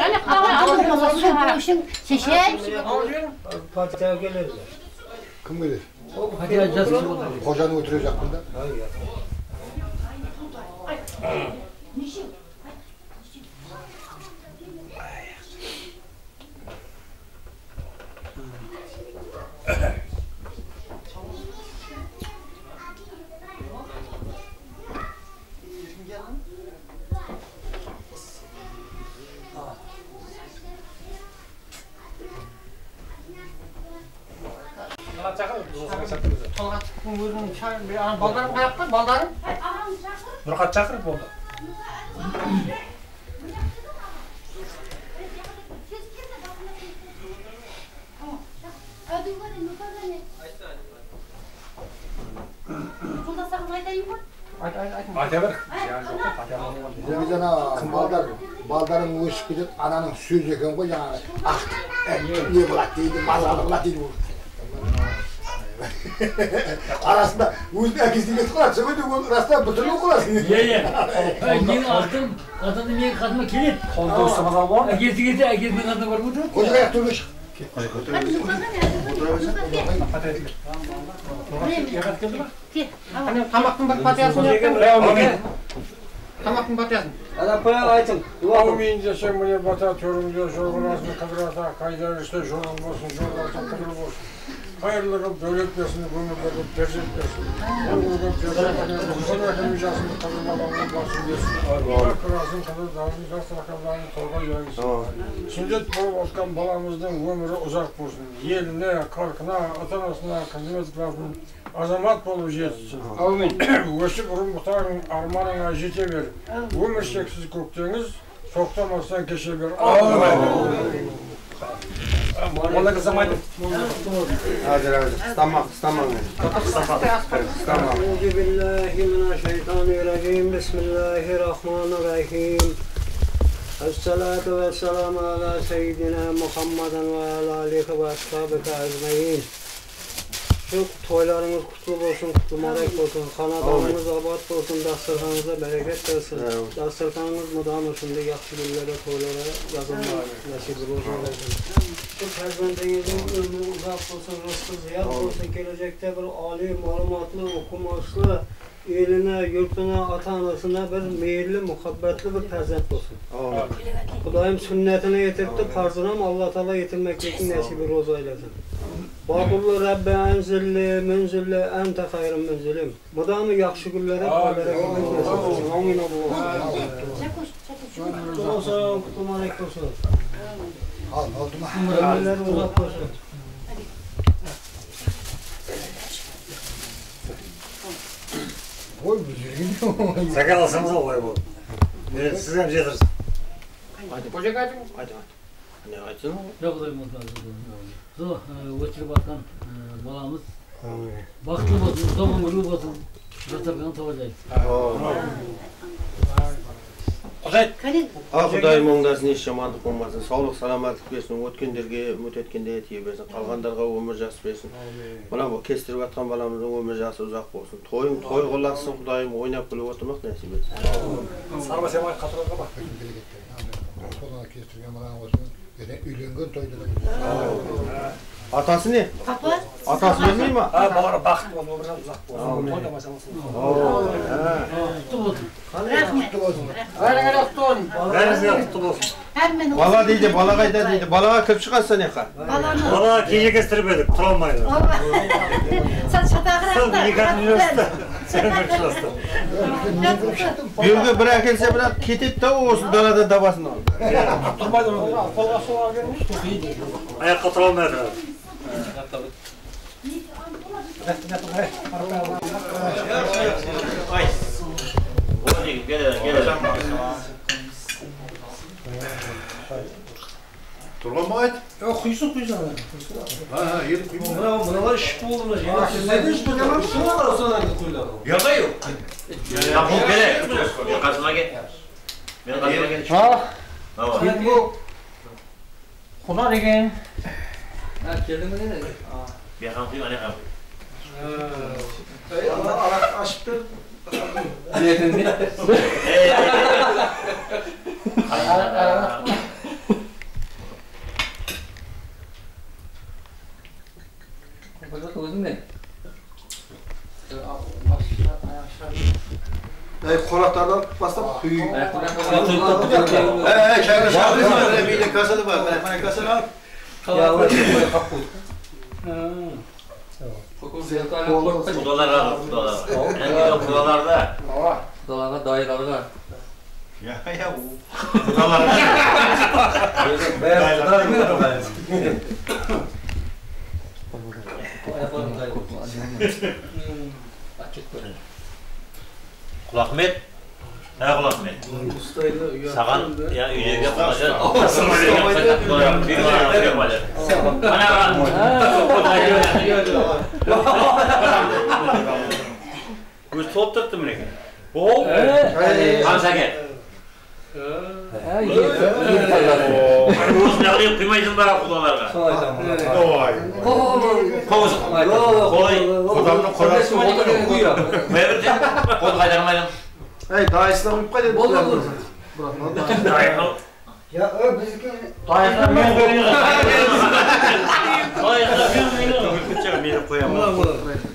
[SPEAKER 15] Кәне қалай алдыңызға су беру
[SPEAKER 8] өзінің шайын, ана балдарым қаяқта, балдарым? Нұрхат шақыр болды.
[SPEAKER 19] balдар, baldarın uyuşup gidip ananın sözü eken koy yani. Ah, niye bulat deydi, mazalı bulat deydi bu. Arasında өзінің әкесіне кетіп қалады сөйтіп ол расында бүтін оқылады
[SPEAKER 13] Иә, иә. Менің артым, атамды менің қасыма келеді.
[SPEAKER 8] Қолда ұстамақ алып бар.
[SPEAKER 13] Әкесі келсе, әкесінің қасына барып отырады.
[SPEAKER 19] Көзі аяқ төбе шық.
[SPEAKER 8] Тамақтың бір патиясын Тамақтың патиясын.
[SPEAKER 23] Sorgulasın, kıdır olsun.
[SPEAKER 8] хайырлы қылып дәулет берсін қылып қылып әкімі жасын басын берсін қырасын қыдыр дауын жас рақамдарын торғай жайсын сүндет болып отқан баламыздың өмірі ұзақ болсын еліне халқына ата анасына қызмет қылатын azamat болып жетсін әумин өсіп ұрымтағың арманыңа жете бер өмір шексіз көктеңіз тоқтамастан кеше бер
[SPEAKER 24] Ona kızım hadi. Hadi hadi. Tamam, tamam.
[SPEAKER 25] Tamam. Euzu ala seyyidina Muhammeden ve ala alihi ve ashabihi ecmaîn. shu to'ylaringiz qutlu bo'lsin qutlu bo'lsin xonadonimiz obod bo'lsin dasturxoningizda barakat bo'lsin dasturxonimiz mudomo shunday yaxshi kunlarda to'ylarga nasib bo'lsin. Shu farzandingizning umri uzoq bo'lsin rizqi ziyod bo'lsin. Kelajakda bir oliy ma'lumotli o'qimishli elini yurtini ota onasini bir mehrli muhabbatli bir farzand bo'lsin. Xudoyim sunnatini yetirdi farzini ham alloh taolo yetirmaklikni nasibi ro'z aylasin Bağqullu Rəbbə ənzilli, mənzilli, əntə xayrın mənzilim. Bu da mı yaxşı günlərə qədər qəbul etsin. Amin Allah. Olsa kutumarek olsun.
[SPEAKER 9] Al, oldu mu?
[SPEAKER 25] Ömürler uzak olsun.
[SPEAKER 9] Oy büzülgün.
[SPEAKER 20] Sakal alsanız al bu. Ee, siz hem yedirsin.
[SPEAKER 8] Hadi. Koca. Hadi, hadi. Ne açın?
[SPEAKER 13] Ne kadar mutlu. So, өтіріп жатқан баламыз бақытты болсын, ұзақ өмірлі болсын. Жасарған тойлайды.
[SPEAKER 24] А Құдайым оңдасын еш жамандық болмасын. Саулық, саламаттық берсін. Өткендерге үміт еткенде тие берсін. Қалғандарға өмір жас берсін. Мына кестіріп жатқан баламыздың өмір жасы ұзақ болсын. Тойың той қыласын Құдайым ойнап күліп отырмақ нәсіп етсін.
[SPEAKER 20] Semay katılırga bak.
[SPEAKER 9] Koluna kestirgen bana Gene үйленген тойда да.
[SPEAKER 24] Атасы не?
[SPEAKER 18] Папа?
[SPEAKER 24] Атасы өлмей ма?
[SPEAKER 20] Ha, балара бақыт бол, өміржан ұзақ бол. Тойламаса болсын.
[SPEAKER 13] Құтты болсын.
[SPEAKER 18] Рахмет.
[SPEAKER 8] Бәріңе құтты болсын.
[SPEAKER 20] Бәріңізге құтты болсын.
[SPEAKER 18] Әммен
[SPEAKER 24] Бала дейді, бала қайда дейді. Балаға кіріп шығасың неқа?
[SPEAKER 18] Баланы.
[SPEAKER 20] Бала кеже кестіріп едік, тұра алмайды.
[SPEAKER 18] Сен шатағырақ
[SPEAKER 24] Біреуге бір әкелсе бірақ кетеді да осы далада дабасын.
[SPEAKER 20] Тұрмайды. Қолға суға бермейді. Аяққа тұра алмайды.
[SPEAKER 14] Ай. Ой, Turgan
[SPEAKER 9] mı ait? Yok,
[SPEAKER 20] kuyusun kuyusun.
[SPEAKER 9] Ha ha, yeri kuyusun.
[SPEAKER 20] Buna, bunalar şıp oldular. Ya
[SPEAKER 9] siz ne diyorsun? Bu yalan
[SPEAKER 20] kuyusun var o zaman kuyular.
[SPEAKER 14] Yaka yok. Ya bu gele. Kasıma gel. Benim kasıma gel.
[SPEAKER 20] Ha?
[SPEAKER 14] Ne
[SPEAKER 20] var? Bu... Kular egen. Ha, geldin mi ne?
[SPEAKER 14] Bir yakam kuyum, ne yakam
[SPEAKER 20] kuyum. Allah
[SPEAKER 24] Allah aşktır. Ne dedin? Eee. Ocak uzun ne? E, konaklardan basıp suyu.
[SPEAKER 9] He he şarkısı var. Bir de kasada var. Ben kasada al. Yallah böyle kaput.
[SPEAKER 14] Kudalar alır kudalar. En güzel kudalar da. Kudalarına dayılarına. Ya ya bu. Kudalar. Bayağı kudalar mı? Bana. Bana bana. Göz top tuttu mu ne? O. Hamza gel. Hani Кооз нагыли кыймайсың барак кудаларга. Ой.
[SPEAKER 9] Кооз.
[SPEAKER 14] Кой. Кодамдын
[SPEAKER 9] корасы отурып куя.
[SPEAKER 14] Мебир же код кайдармайдың.
[SPEAKER 24] Эй, дайсына куйып кай деп.
[SPEAKER 20] Болду болду.
[SPEAKER 25] Ya ö bizdeki
[SPEAKER 14] Dayıklar ben veriyorum. Dayıklar ben
[SPEAKER 25] veriyorum. Dayıklar ben veriyorum. Dayıklar ben
[SPEAKER 14] veriyorum.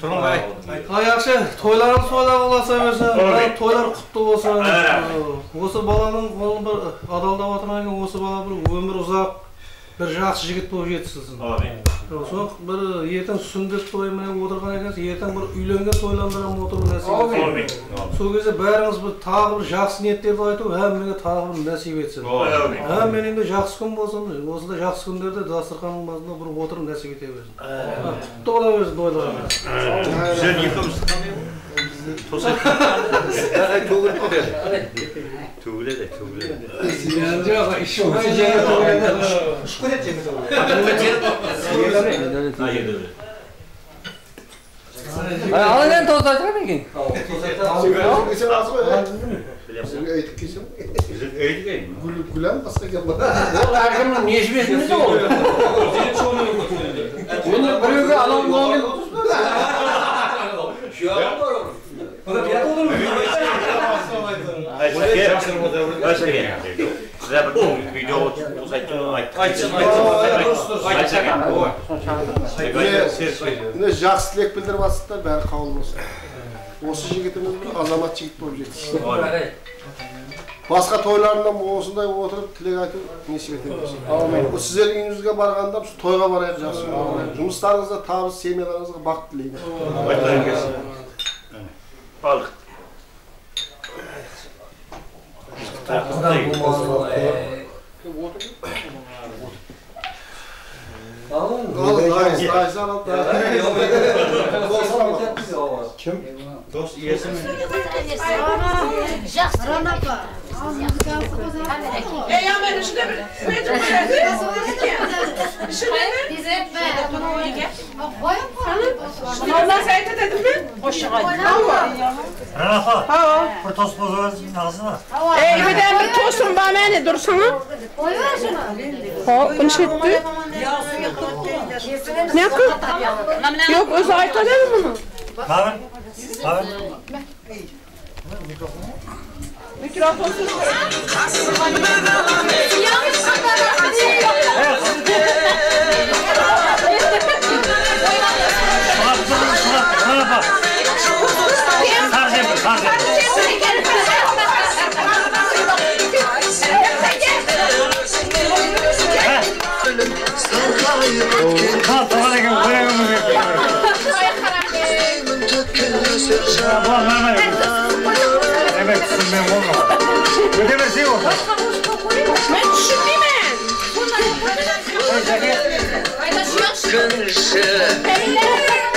[SPEAKER 14] тұрғынбай.
[SPEAKER 25] Аяқшы, тойларыңыз тойлар боласа берсін, тойлар құтты болсын. Осы баланың оның бір адалдап отырған кейін осы бала бір өмір ұзақ. Бір жақсы жігіт болып жетсін. Сол бір ертең сүндет тойы міне отырған екенсіз, ертең бір үйленген тойландырам отыру нәсіп етсін. Сол кезде бәріңіз бір тағы бір жақсы ниеттерді айту, әммеге тағы бір нәсіп етсін. Әммен енді жақсы күн болсын, осындай жақсы күндерде дастарханның басында бір отырып нәсіп ете берсін. Құтты бола берсін тойларыңыз.
[SPEAKER 20] توولد توولد
[SPEAKER 12] Ana sen видео
[SPEAKER 9] Айтсын, Міне жақсы тілек білдіріп жатсыздар, бәрі қабыл болсын. Осы жігітіміз бір азамат жігіт болып жетті. Басқа тойларынан осындай отырып тілек айту несіп ете берсін. Бұл сіздердің үйіңізге барғанда біз тойға барайық жақсы. Жұмыстарыңызда табыс, семьяларыңызға бақыт тілеймін.
[SPEAKER 12] Алдық.
[SPEAKER 9] Kim?
[SPEAKER 12] Дос иесі ме?
[SPEAKER 26] E
[SPEAKER 15] ja men işte vet du vad det är? Şimdi bize Onlar sayıda dedim mi? Boşa
[SPEAKER 20] Rafa. Ha. Tost bozulacak ağzına.
[SPEAKER 15] Ey bir de bir tostum bana ne dursun ha? Koyver şunu. Ha, bunu şetti. Ne yapıyor? Yok özü aytalar mı bunu?
[SPEAKER 20] Abi. Abi. Mikrofonu. Mikrofonsuz. Yanlış kadar.
[SPEAKER 15] Bravo, bravo.
[SPEAKER 26] Куди ви
[SPEAKER 27] зіло? Менше пімен! Менше пімен! Менше
[SPEAKER 15] пімен!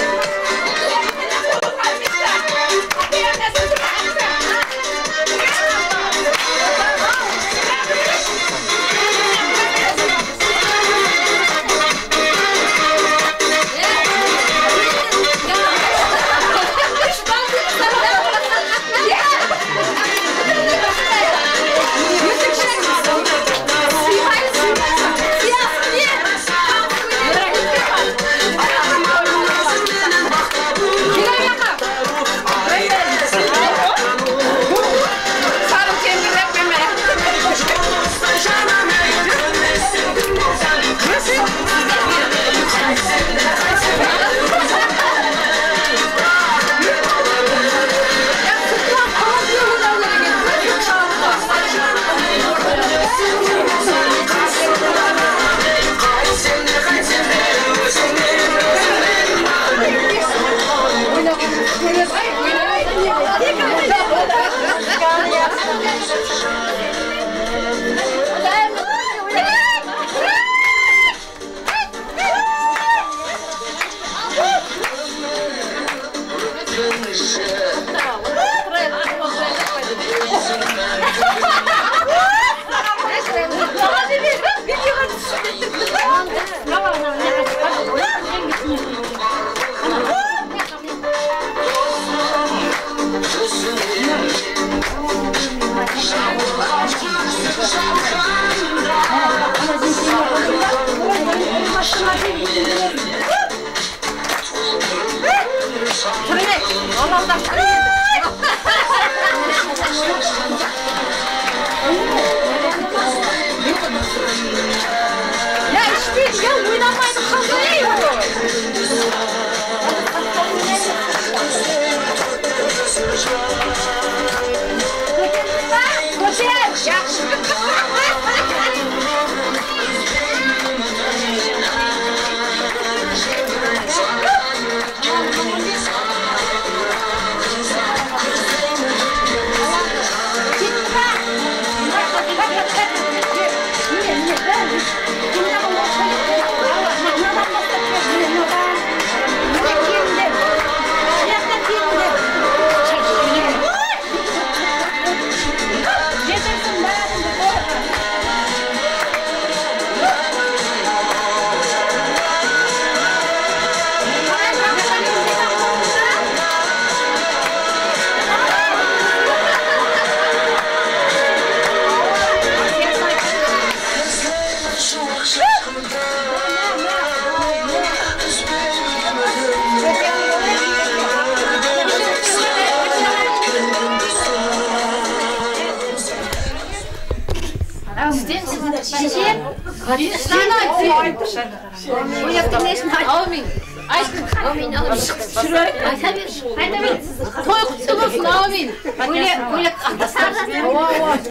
[SPEAKER 15] Amin. Böyle böyle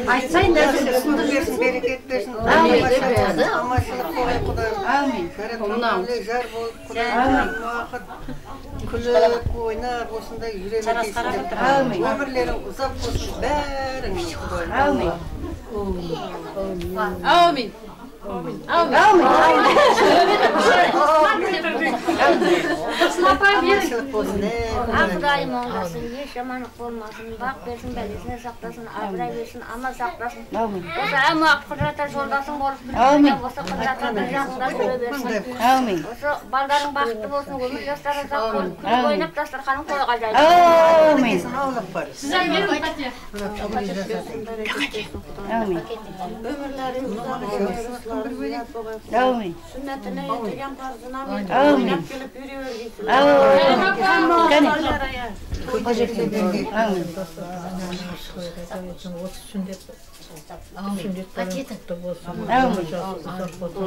[SPEAKER 3] Айтсайын да сынды берсін берекет берсін
[SPEAKER 15] Amin.
[SPEAKER 3] аманшылық болайық құдайым
[SPEAKER 15] Amin.
[SPEAKER 3] Әулие жар болып құдайым уақыт күліп ойнап осындай жүре өмірлерің ұзақ болсын құдайым
[SPEAKER 15] Amin. Amin.
[SPEAKER 3] Болсын
[SPEAKER 4] құдайым оңдасын, еш жамандық болмасын, бақ берсін, бәлесіне сақтасын, абырай берсін, аман сақтасын. Осы әм уақыт құдіреті жолдасың болып,
[SPEAKER 15] Әумин.
[SPEAKER 4] осы құдіреті жағында жүре берсін.
[SPEAKER 15] Amin.
[SPEAKER 4] Осы балдарың бақытты болсын, өмір жастары ұзақ болып, күліп
[SPEAKER 15] Әумин.
[SPEAKER 4] ойнап дастарханың тойға жайсын.
[SPEAKER 15] Amin.
[SPEAKER 4] Өмірлерің ұзақ болсын,
[SPEAKER 15] Amin.
[SPEAKER 4] Sünnetine yetegen
[SPEAKER 15] tarzına
[SPEAKER 4] Amin. gelip yürüyor gitsin.
[SPEAKER 15] Amin. Amin.
[SPEAKER 28] Sünnet Sünnet
[SPEAKER 15] tuttu
[SPEAKER 28] olsun. Amin.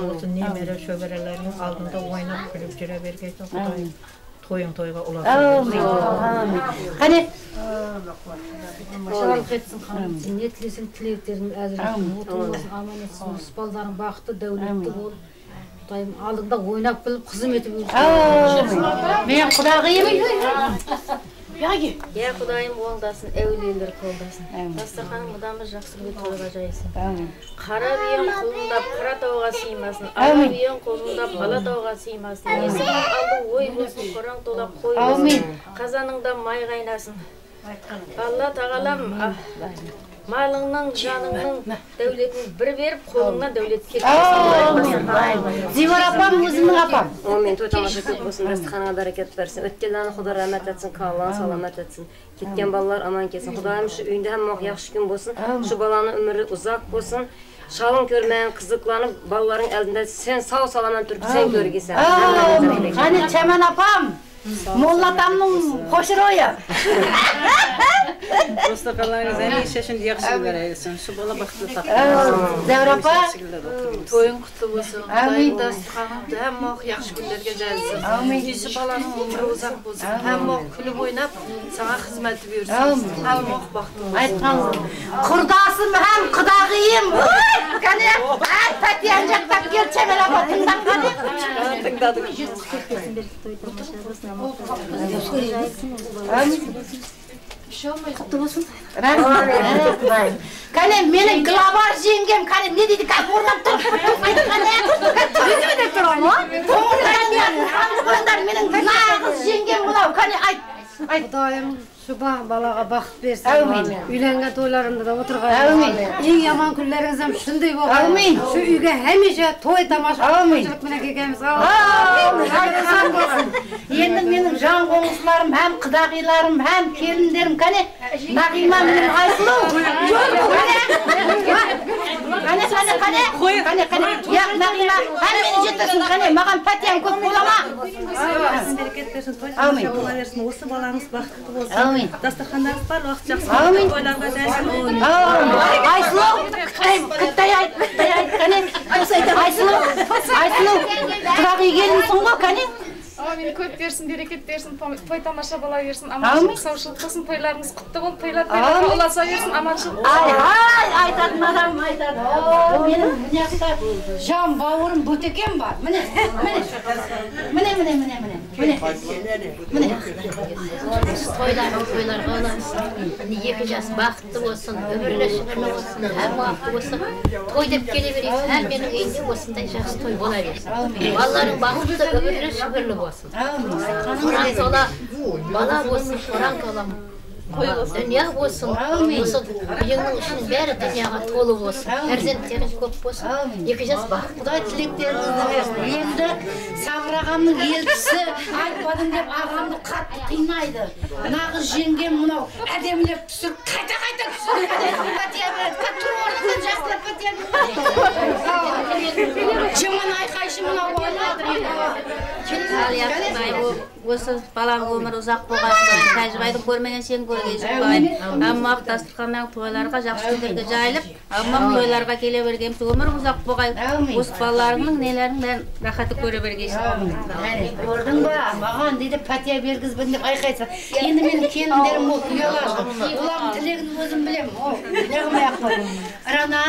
[SPEAKER 28] Olsun. Nimere şöberelerin altında oynayıp kulüp cire vergeydi. Amin. Тойың тойға
[SPEAKER 15] Amin. Amin. Kani.
[SPEAKER 29] Шаралық етсін ханым, сен не тілесең тілектерің әзір
[SPEAKER 15] Әумин.
[SPEAKER 29] болсын, аман етсін, осы балдарың бақытты, дәулетті бол. Құдайым алдыңда ойнап біліп қызмет етіп
[SPEAKER 15] Amin. Men Xudog'im.
[SPEAKER 4] Я құдайым қолдасын, әулиелер қолдасын. Дастарханың бұдан бір жақсы бір тойға жайсын.
[SPEAKER 15] Amin.
[SPEAKER 4] Қара биен құлындап қара тауға сыймасын. Ала биен құлындап ала тауға сыймасын. Есігің алды ой болсын, қораң толап қой
[SPEAKER 15] Әумин.
[SPEAKER 4] болсын. Қазаныңда май қайнасын. Алла тағалам малыңның, жаныңның дәулетін бір беріп, қолыңнан дәулет
[SPEAKER 15] Amin. Зивар апам өзімнің апам.
[SPEAKER 30] Toy tamaşa көп болсын, дастарханға берекет берсін. Өткенлерін Құда рахмет етсін, қалған саламат етсін. Кеткен балалар аман келсін. Құдайым şu үйінде hem yaxşı gün болсын. Şu баланың өмірі ұзақ болсын. Шалың көрмәйін, қызықланып, балалардың әлдінде сен сау саламат тұрып, сен көргейсің.
[SPEAKER 15] Amin. Kani Çemen apam. Molla atamның қошыройы.
[SPEAKER 31] Достықаларыңыз әмейше үшін яқшы көрәйсін. Şu бала бақытты
[SPEAKER 15] Әумин. Зәуір апа.
[SPEAKER 32] Тойың құтты болсын.
[SPEAKER 15] Әумин.
[SPEAKER 32] Құдайым дастарханыңды әмме ақ жақсы күндерге жайлсын.
[SPEAKER 15] Әумин.
[SPEAKER 32] Үйсі баланың өмірі ұзақ болсын.
[SPEAKER 15] Әумин.
[SPEAKER 32] Әмме ақ күліп ойнап, саған қызмет берсін.
[SPEAKER 15] Әумин.
[SPEAKER 32] Әмме ақ бақытты болсын.
[SPEAKER 15] Айтқан Kutlamasın. Kalem benim global yengem kalem ne dedi
[SPEAKER 31] kalem
[SPEAKER 15] oradan dur. Bizi mi dek durayım ha? Kalem benim nağız yengem bulam kalem ay. Ay. Қане.
[SPEAKER 29] Şu балаға бақыт берсін.
[SPEAKER 15] Әумин.
[SPEAKER 29] Үйленген тойларында да отырған.
[SPEAKER 15] Әумин.
[SPEAKER 29] Ең яман күндеріңіз hem шындай болған.
[SPEAKER 15] Әумин.
[SPEAKER 29] Şu үйге hemece toy тамаша
[SPEAKER 15] Әумин.
[SPEAKER 29] көпшілік менен келгенбіз.
[SPEAKER 15] Amin. Айтқан болсын. Енді менің жан қоңызларым, һәм құдағиларым, һәм келіндерім, кәне, Нағима менің Айсұлу. Кәне, кәне, кәне, кәне. қой қане қане я нағима қане мені жетесің қане маған пәтияң көп бола ма
[SPEAKER 33] берекет берсін той
[SPEAKER 15] Әумин.
[SPEAKER 33] бола берсін осы балаңыз бақытты болсын
[SPEAKER 15] Әумин.
[SPEAKER 33] дастархандарыңыз барлық уақыт жақсы
[SPEAKER 15] Әумин.
[SPEAKER 33] дәстүр
[SPEAKER 15] Айсұлу, қытай айт, қытай айт, кәне. Айсұлу, Айсұлу, тұрақ үй келінсің ғой, кәне.
[SPEAKER 26] Әумин көп берсін, берекет берсін, той тамаша бола берсін, аманшылық, саушылық болсын, тойларыңыз құтты болып, тойлар тойларға ұласа берсін, аманшылық
[SPEAKER 15] Ай, ай, айтатын адам айтады. Менің мына жақта жан бауырым бөтекем бар. Міне, міне. Міне, міне, міне, міне. Міне.
[SPEAKER 21] тойларын тойларға міне екі жас бақытты болсын өмірлі шүбірлі болсын әр уақытты болсын той деп келе берейік әрменің үйінде осындай жақсы той бола берсін балаларың бақытты өмірлі шүбірлі Managos. Ah, Managos. Orang kau дүния болсын осы үйіңнің ішінің бәрі дүнияға толы болсын. Перзенттерің көп болсын. Екі жас бақытты
[SPEAKER 15] Құдай тілектеріңізді берсін. Енді Сабыр ағамның елшісі айтпадым деп ағамды қатты қинайды. Нағыз жеңгем мынау. Әдемілеп түсіріп қайта қайта түсіріп. Жаман айқайшы мынау
[SPEAKER 34] яқынбай осы баланың өмірі ұзақ болған тәжібайды көрмеген сен көрген шықпайын аммақ дастарханнан тойларға жақсы күндерге жайылып аммақ тойларға келе бергенбіз өмір ұзақ болғай осы балаларыңның нелерінің бәрін рахаты көре бергейсің
[SPEAKER 15] Көрдің ба, маған дейді пәтия бергізбін деп айқайса. Енді менің келіндерім ол ұялады. Олардың тілегін өзім білемін. О, неғылмай ақ қой. Рана,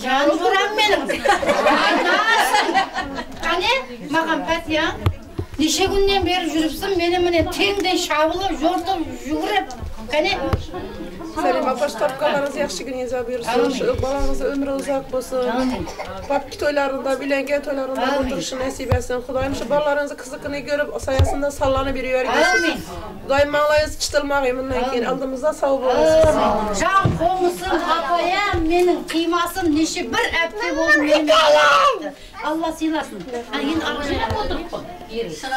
[SPEAKER 15] жан журам менің. Анасың. Қане, маған пәтия. Неше күннен бері жүріпсің, мені міне теңдей шабылып, жортып, жүгіріп.
[SPEAKER 33] Qani? Salima opa, topganlaringiz yaxshi kun yetsa buyursin.
[SPEAKER 15] Bolangiz umri uzoq bo'lsin. Papki to'ylarida, bilangan to'ylarida o'tirishi nasib etsin. Xudoyim shu bolalaringizni qiziqini ko'rib, soyasidan sallanib
[SPEAKER 21] yuravergin. Amin. Xudoyim
[SPEAKER 15] manglaringiz chitilmag'ay bundan keyin oldimizdan
[SPEAKER 21] sog'
[SPEAKER 15] bo'lsin. Jon qo'misim, opayam
[SPEAKER 21] mening qiymasim necha bir apti bo'ldi meni. Allah siylasin. Ha, endi orqaga o'tirib qo'y. Yeri. Sana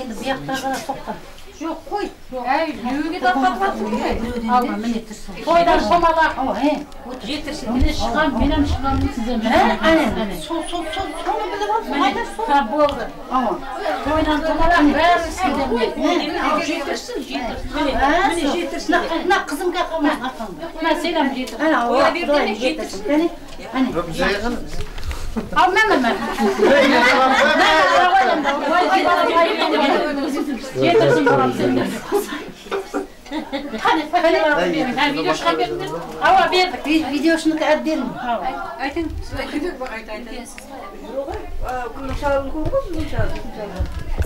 [SPEAKER 21] Endi bu yoqlarga to'xta. Yo'q, qo'y. Ey, yuviga tarqatmasin. Alma, meni yetirsin. To'ydan somalaq. O, he. Yetirsin. Meni chiqqan, men ham chiqqanimni siz ham. Ha, ana. Sol, sol, sol. Soni bilib olsin. Haydar sol. Ha, bo'ldi. To'ydan somalaq.
[SPEAKER 15] Bari sizga. Yetirsin, yetirsin. Meni yetirsin. Na, qizimga qilma. Na,
[SPEAKER 21] sen ham
[SPEAKER 15] yetir.
[SPEAKER 21] Ana, o, yetirsin. Ana.
[SPEAKER 15] Ana. Ал
[SPEAKER 21] мен. Ава бердік.
[SPEAKER 15] Видеошынікі әбден.
[SPEAKER 33] айтың күннің шалын көріп күннің шалын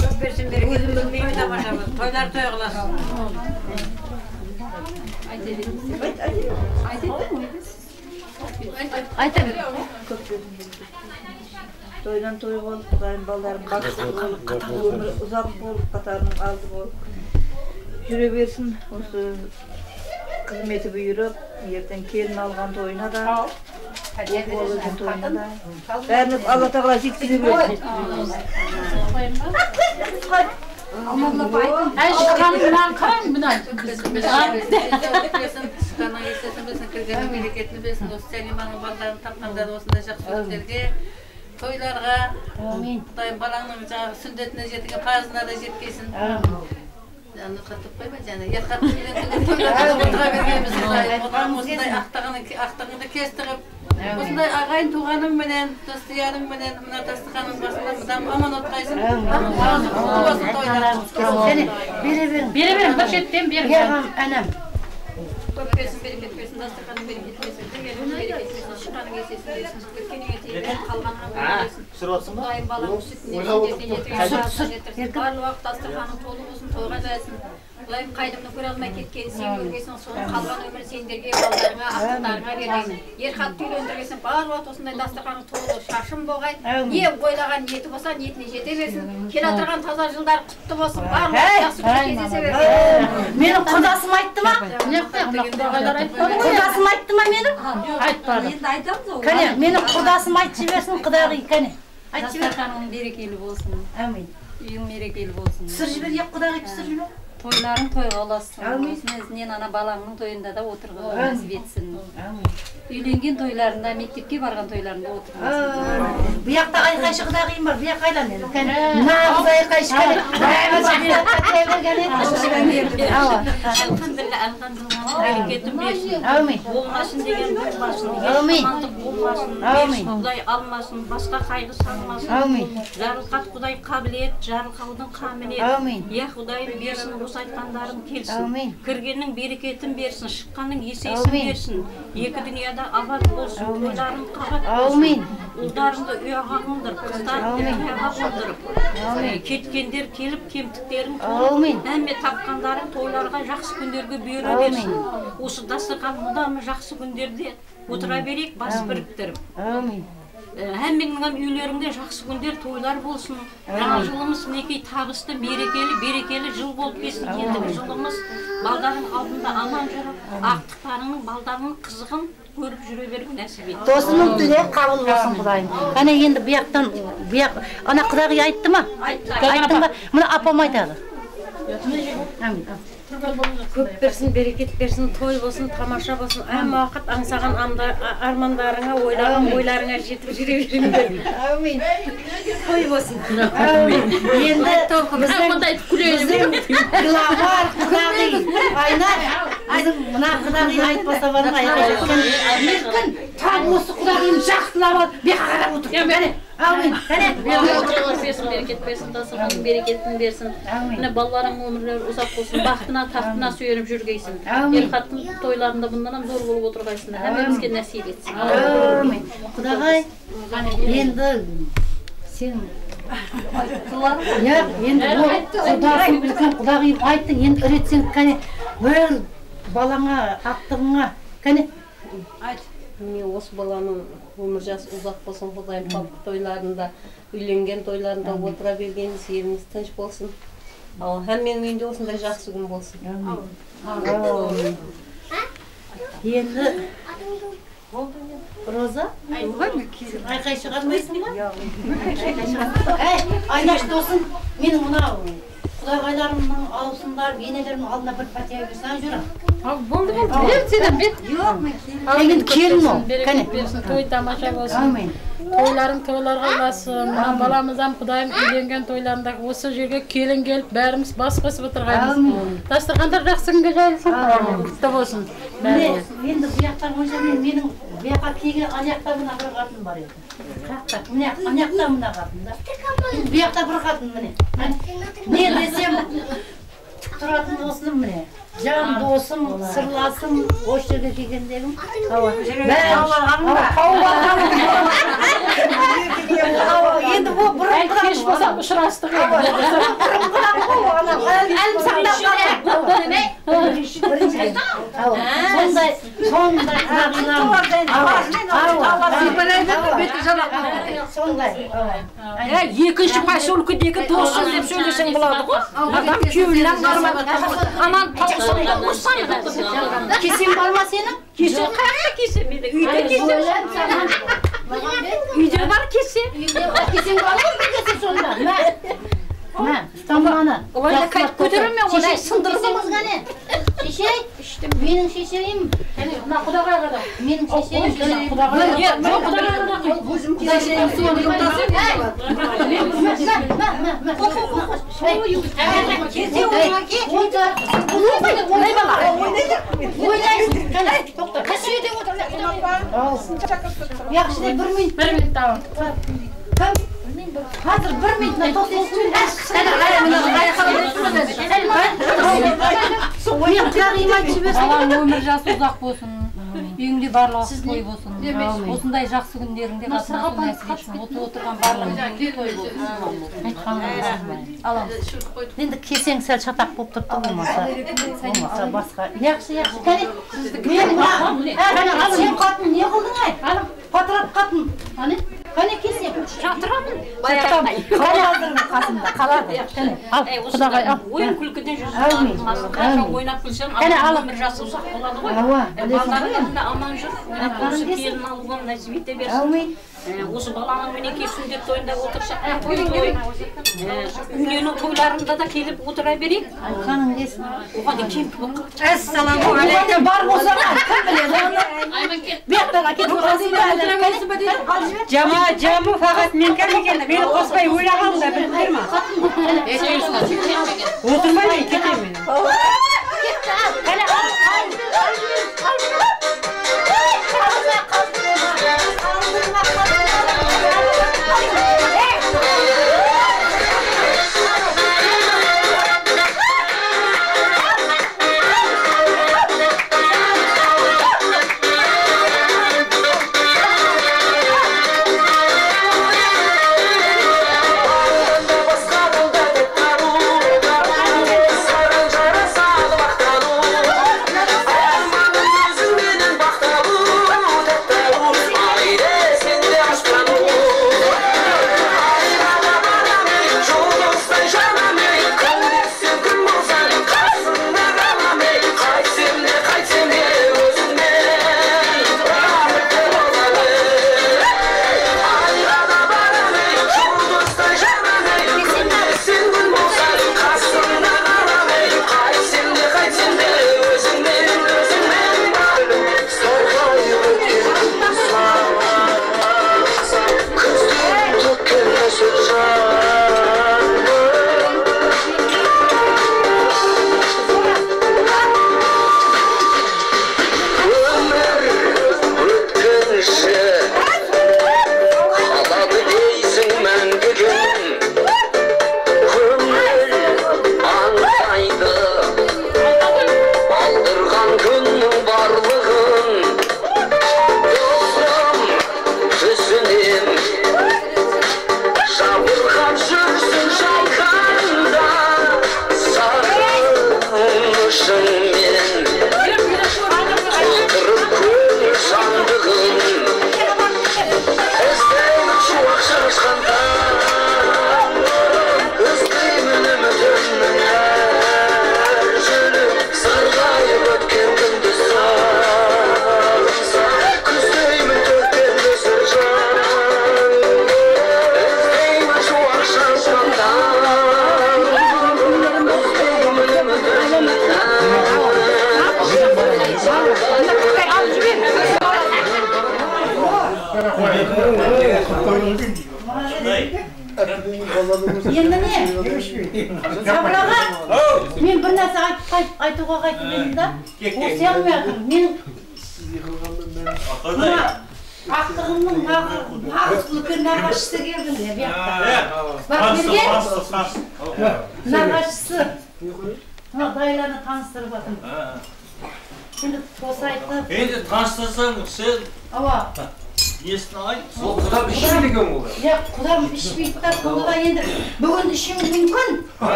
[SPEAKER 33] көп берсін берекет білмеймін тамаша тойлар той қыласың
[SPEAKER 15] Айта бер.
[SPEAKER 33] тойдан той болып құдайым балдарым бақытты болып өмірі ұзақ болып қатарының алды болып жүре берсін осы қызметі бұйырып ертең келін алған тойына да тойына да бәріне алла тағала жеткізе берсін
[SPEAKER 21] Әй, шыққаның мынаған қараң
[SPEAKER 35] есесін білсін, кіргенің берекетін білсін, осы сәлиманың балдарын тапқандар осындай жақсы күндерге, тойларға, құдайым балаңның жаңағы сүндетіне жеткен парызына да жеткейсін. Аны қатып қойма жаңа, ер қатып ақтығыңды кестіріп, осындай ағайын туғаның менен, достияның менен, мына дастарханның басында мыдан аман отырғайсың.
[SPEAKER 15] Бере берің.
[SPEAKER 21] Бере берің, бір шеттен бер.
[SPEAKER 15] Яғам, әнем.
[SPEAKER 18] Көп берсін, берекет берсін, дастарханың берекет берсін, кіргенің берекет берсін, шыққаның есесін. берсін, тиген, баланың барлық уақыт дастарханың толы болсын, тойға жайсын. Былай қайдымды көре алмай кеткен сен көргенсің соның қалған өмір сендерге балдарыңа ақтықтарыңа берген ер қатты үйлендіргенсің бар уақыт осындай дастарханы толы шашым болғай не ойлаған ниеті болса ниетіне жете берсін. Келе жатырған таза жылдар құтты болсын бар уақыт жақсы кездесе берсін.
[SPEAKER 15] Менің құрдасым айтты ма? Құрдасым айтты ма менің
[SPEAKER 18] айтпады енді айтамыз ғой
[SPEAKER 15] кәне менің құрдасым айтып жіберсін құдағи кәне. Айтып жібер
[SPEAKER 18] дастарханың берекелі болсын.
[SPEAKER 15] Әумин.
[SPEAKER 18] Үйің мерекелі болсын.
[SPEAKER 15] Пісіріп жібер е құдағи пісіріп жібер.
[SPEAKER 18] Тойларың тойға ұлассын
[SPEAKER 15] Әумин.
[SPEAKER 18] өзінен ана балаңның тойында да нәсіп етсін үйленген тойларында мектепке барған тойларында
[SPEAKER 15] ayqashi qani
[SPEAKER 6] Elhamdülillah elhamdülillah bereketim versin.
[SPEAKER 15] Amin.
[SPEAKER 6] Olmasın degen olmasın.
[SPEAKER 15] Amin.
[SPEAKER 6] Yetmanlık olmasın.
[SPEAKER 15] Amin.
[SPEAKER 6] Kuday almasın. Başka kaygı salmasın.
[SPEAKER 15] Amin.
[SPEAKER 6] Жарылқат Құдай қабілет, жарылқаудың қамілет. Я Құдайым берсін, осы айтқандарың келсін.
[SPEAKER 15] Amin.
[SPEAKER 6] Кіргеннің берекетін берсін, шыққанның есесін берсін. Екі дүнияда абат болсын, тойларың қабат болсын. Ұлдарыңды ұяға қондырып, қыздарыңды ұяға қондырып. Кеткендер келіп кемтіктерін
[SPEAKER 15] Amin.
[SPEAKER 6] Әмме тапқандарың тойларға жақсы күндерге бұйыра берсін. Осы дастархан мұдамы жақсы күндерде отыра берейік, бас біріктіріп.
[SPEAKER 15] Amin.
[SPEAKER 6] Әмменің үйлеріңде жақсы күндер тойлар болсын. Жаңа жылымыз мінекей табысты, берекелі, берекелі жыл болып келсін. Ендігі жылымыз балдарың алдында аман жүріп, ақтықтарыңның, балдарыңның қызығын көріп жүре беру нәсіп етсін.
[SPEAKER 15] досымның тілегі қабыл болсын құдайым. Қане енді bu yoq ана құдағи айтты ма? Айттың ба мына апам айтады әмин
[SPEAKER 17] көп берсін берекет берсін той болсын тамаша болсын. Әмма уақыт аңсаған армандарыңа ойлаған ойларыңа жетіп жүре беріңдер.
[SPEAKER 15] Әумин
[SPEAKER 17] той болсын.
[SPEAKER 15] Әумин енді біздің біздің главар құдағи айнар біздің мына құдағи айтпаса бар ма еркін тап осы құдағиым жақсылап алып yoqqa қарап отыр әумин кәне
[SPEAKER 4] Берекет берсін, берекет берсін, дастарханның берекетін берсін. Міне балаларың өмірлері ұзақ болсын, бақытына, тақтына сүйеніп жүргейсін.
[SPEAKER 15] Әумин.
[SPEAKER 4] Ел хаттың тойларында бұндан зор болып отырғайсың. Әмемізге нәсіп етсін.
[SPEAKER 15] әумин құдағай енді сен иә енді құдағи үлкен құдағиым айтты енді үретсең кәне бір балаңа ақтығыңа кәне
[SPEAKER 17] айт міне осы баланың өмір жасы ұзақ болсын құдайым халқы тойларында үйленген тойларында отыра бергеніміз еліміз тыныш болсын ал әмменің үйінде осындай жақсы күн болсын
[SPEAKER 15] енді роза айқай шығармайсың ба әй айнаш досым менің мынау құдағайларымның ауысымдар енелерімнің алдына бір пәтер берсең жүр
[SPEAKER 21] болды болды. Бер сен бер
[SPEAKER 15] жоқ енді келін ол. кәне.
[SPEAKER 21] берсін той тамаша болсын.
[SPEAKER 15] Әумин.
[SPEAKER 21] тойларың тойларға ұласын мына баламыздан құдайым үйленген тойларында осы жерге келін келіп бәріміз бас қосып отырғанбыз. Дастархандар жақсы күнге жайылсын құтты болсын.
[SPEAKER 15] Міне енді бұл жақтан мен менің бұл жаққа келген ана жақта мына бір қатын бар еді. Мына жақта мына қатын да? Бұл жақта бір қатын міне. Не десем тұратын осыным міне жан досым сырласым осы жерге келгендегім енді бұрын
[SPEAKER 21] кеш болса ұшырастық
[SPEAKER 15] сондай
[SPEAKER 36] екінші поселкедегі досым деп сөйлесең болады ғой адам күйеуінен аман
[SPEAKER 15] Sonra kursana
[SPEAKER 36] da. Kesin var senin? Kesin kalktı kesin. Üyde kesin.
[SPEAKER 15] Üyde var kesin. Kesin var mı kesin sonra? Ben.
[SPEAKER 36] Ben. Tamam. Olayla kaç götürmüyorum. Çeşit
[SPEAKER 15] sındırırsanız gane. Шешей менің шешейім мына құдағайға да менің шешейім
[SPEAKER 36] Е, жоқ, құдағайға да
[SPEAKER 15] Yaxshi
[SPEAKER 18] құдағиым айтып жіберсін балаң өмір жасы ұзақ болсын үйіңде барлығы той болсын осындай жақсы күндеріңде қасыңа нәсіп етсін отып отырған той болсын.
[SPEAKER 15] Енді кесең сәл шатақ болып тұрды болмаса. Болмаса басқа. Yaxshi, yaxshi. Кәне. Қатын не қылдың ай? Қатын. Қане? Қане кесең. Жатырамын. Қаладырмын қасымда. Қалады. Кәне. Ал, құдағай ал.
[SPEAKER 18] ойын күлкіден жүрсін
[SPEAKER 15] Әумин.
[SPEAKER 18] қанша ойнап күлсең
[SPEAKER 15] Кәне,
[SPEAKER 18] алла
[SPEAKER 15] алып.
[SPEAKER 18] өмір жасы ұзақ болады ғой
[SPEAKER 15] ғой
[SPEAKER 18] балдарың аман жүр осы келін алуға нәсіп ете
[SPEAKER 15] Әумин.
[SPEAKER 18] берсін Е, осы баланың мінекей сүндет тойында отырсақ той үйлену тойларында да келіп отыра берейік
[SPEAKER 15] Айтқаның келсін.
[SPEAKER 18] оған дейін кемпір болып
[SPEAKER 15] Оған бар болса? Кім біледі оны?
[SPEAKER 6] Жама, жамы фақат мен екен, мені қоспай ойлағанмын да білдіңдер ма? Отырмай кетемін мен.
[SPEAKER 37] Hele al. Kaldırma,
[SPEAKER 15] kaldırma. Kaldırma, kaldırma. Hey!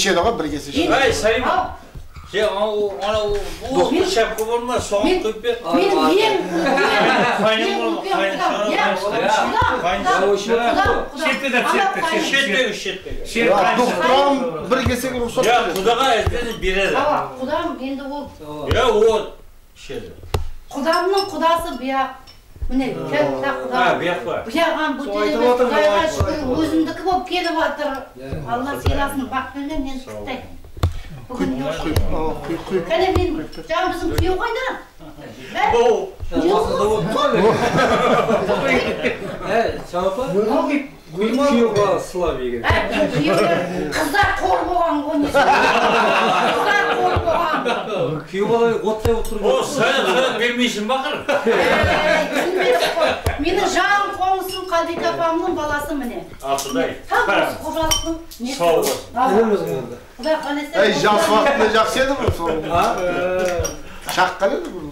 [SPEAKER 15] Бір
[SPEAKER 9] ішеді ғой бір кесе ішеді
[SPEAKER 20] Ай, Сәлима. Сен анау
[SPEAKER 15] Мен-
[SPEAKER 20] шапка бар ма? Соған
[SPEAKER 15] мен-
[SPEAKER 20] құйып бер.
[SPEAKER 9] kesek ruhsat
[SPEAKER 20] Ya,
[SPEAKER 9] veriyor.
[SPEAKER 20] құдаға береді.
[SPEAKER 15] Құдам енді ол
[SPEAKER 20] Я, ол ішеді.
[SPEAKER 15] құдамның құдасы бұяқ. Міне, кәтта
[SPEAKER 20] А,
[SPEAKER 15] құдам.
[SPEAKER 20] бұяқ па?
[SPEAKER 15] Бұяған құдайға өзімдікі болып келіп жатыр. Алла сыйласын бақ берген енді құттайтын. бүгін не
[SPEAKER 9] Құй,
[SPEAKER 15] үшін?
[SPEAKER 9] а, құй, құй.
[SPEAKER 15] Кәне мен жаңа біздің күйеу қайда? Қыздар қор болған ғой не Қыздар қор болған.
[SPEAKER 10] Күйеу бала оттай отырып
[SPEAKER 14] О, сен бермейсің бақыр.
[SPEAKER 15] Менің жаң қоңысым Қалбек апамның баласы міне. Там осы қожалықтың.
[SPEAKER 14] Сау бол.
[SPEAKER 15] Құдай қаласа.
[SPEAKER 9] Ей, жас уақытында жақсы еді бұл сол. Шаққан еді бұл.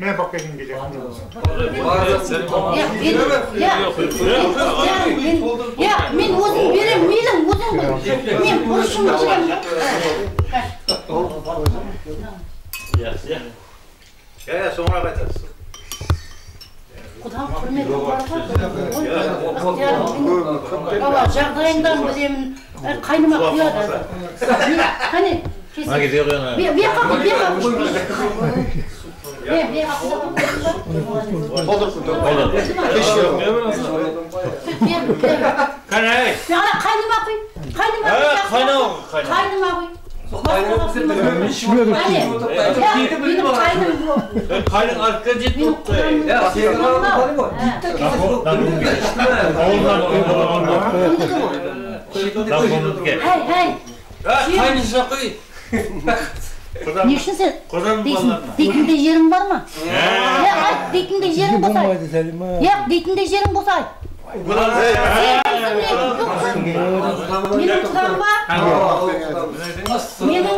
[SPEAKER 20] Мен bakayım gece.
[SPEAKER 15] Я, мен өзім берем, менің өзім ғой. Мен бұрышымды берем.
[SPEAKER 14] Жақсы. Я соңырақ айтасыз.
[SPEAKER 15] Құдам құрметі бар Бала, жағдайыңдан білемін. Қайныма құяды. Қане, бе қақы.
[SPEAKER 14] Қане?
[SPEAKER 15] Мен ана қайныма құй. Қайныма құй.
[SPEAKER 14] Қайнау.
[SPEAKER 15] Қайныма құй.
[SPEAKER 14] Қайның артқа жетіп қой.
[SPEAKER 15] Не үшін сен дейтіндей жерің бар ма? Е, айт, дейтіндей жерің болса айт. Е, дейтіндей жерің болса айт. Менің құдам бар. Менің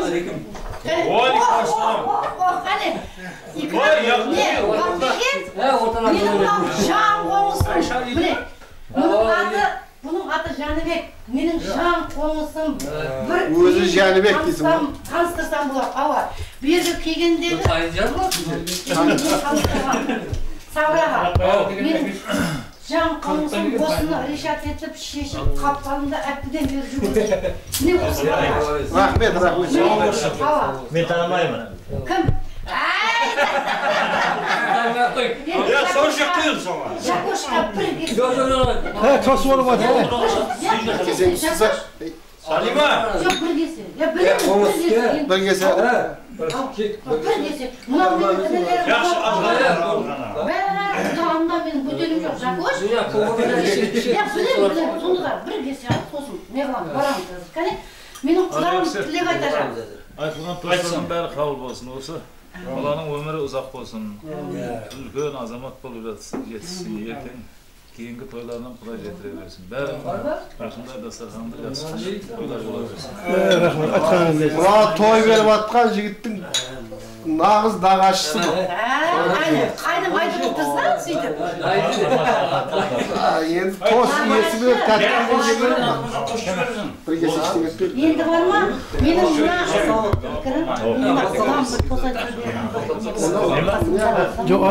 [SPEAKER 15] қане. Не, бақ деген, менің мынау жан қоңысым. Міне, бұның аты, бұның аты Жәнібек. Менің жан қоңысым. Бір
[SPEAKER 9] Өзі Жәнібек дейсің ба?
[SPEAKER 15] таныстырсам- Таныстырсам болады. Ауа. Bu yerге келгендегі Сабыраға. Мен жан қоңысым осыны решат етіп шешіп қапталында әбден беріп жүргізді. Не осы
[SPEAKER 9] Рахмет, рахмет.
[SPEAKER 15] Ауа.
[SPEAKER 14] Мен танымаймын.
[SPEAKER 15] Кім?
[SPEAKER 14] Я сонша қиын соңа.
[SPEAKER 15] Жакошқа бір кез.
[SPEAKER 20] He, tost var mı?
[SPEAKER 14] Салима.
[SPEAKER 15] Жоқ бір кесе. Я білемін бір кесе.
[SPEAKER 9] Bir kese.
[SPEAKER 15] Бір кесе. Мынау менің інілерім
[SPEAKER 14] Жақсы азғая.
[SPEAKER 15] Бәрі құдағымда менің бөтелім жоқ. Жакош. Я білемін, білемін. Сонда да бір кесе ал, сосын не қыламын, барамын қазір. Кәне, менің құдағым тілек айтacağım.
[SPEAKER 38] Баланың өмірі ұзақ болсын үлкен азамат болып жатсын жетсін ертең кейінгі тойларынан құдай жетіре берсін бәрі осындай дастарханда жақсы тойлар бола берсін
[SPEAKER 9] Мына той беріп атқан жігіттің нағыз нағашысы бұл.
[SPEAKER 15] Қайным айтып отырса, сөйтіп.
[SPEAKER 9] А, Енді тос.
[SPEAKER 15] Енді бар ма? Менің мына
[SPEAKER 20] Yok.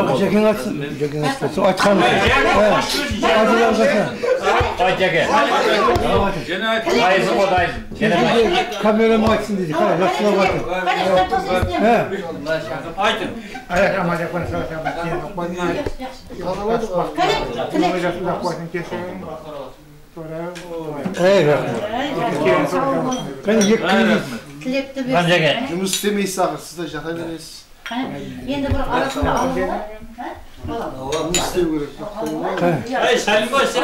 [SPEAKER 20] Şey Kamerama açsın dedi. Hayır, lafına bakın.
[SPEAKER 14] Aydın.
[SPEAKER 20] Ayak amacak bana savaş yapmak. Bakmayın. Kalem. Eyvallah. Ben
[SPEAKER 15] yetkili.
[SPEAKER 9] Klepte
[SPEAKER 15] bir.
[SPEAKER 9] Cumhur sistemi sağır. Siz de jatabilirsiniz.
[SPEAKER 15] Енді бір арасында.
[SPEAKER 9] Жұмыс істеу керек.
[SPEAKER 14] Ай Салима сен.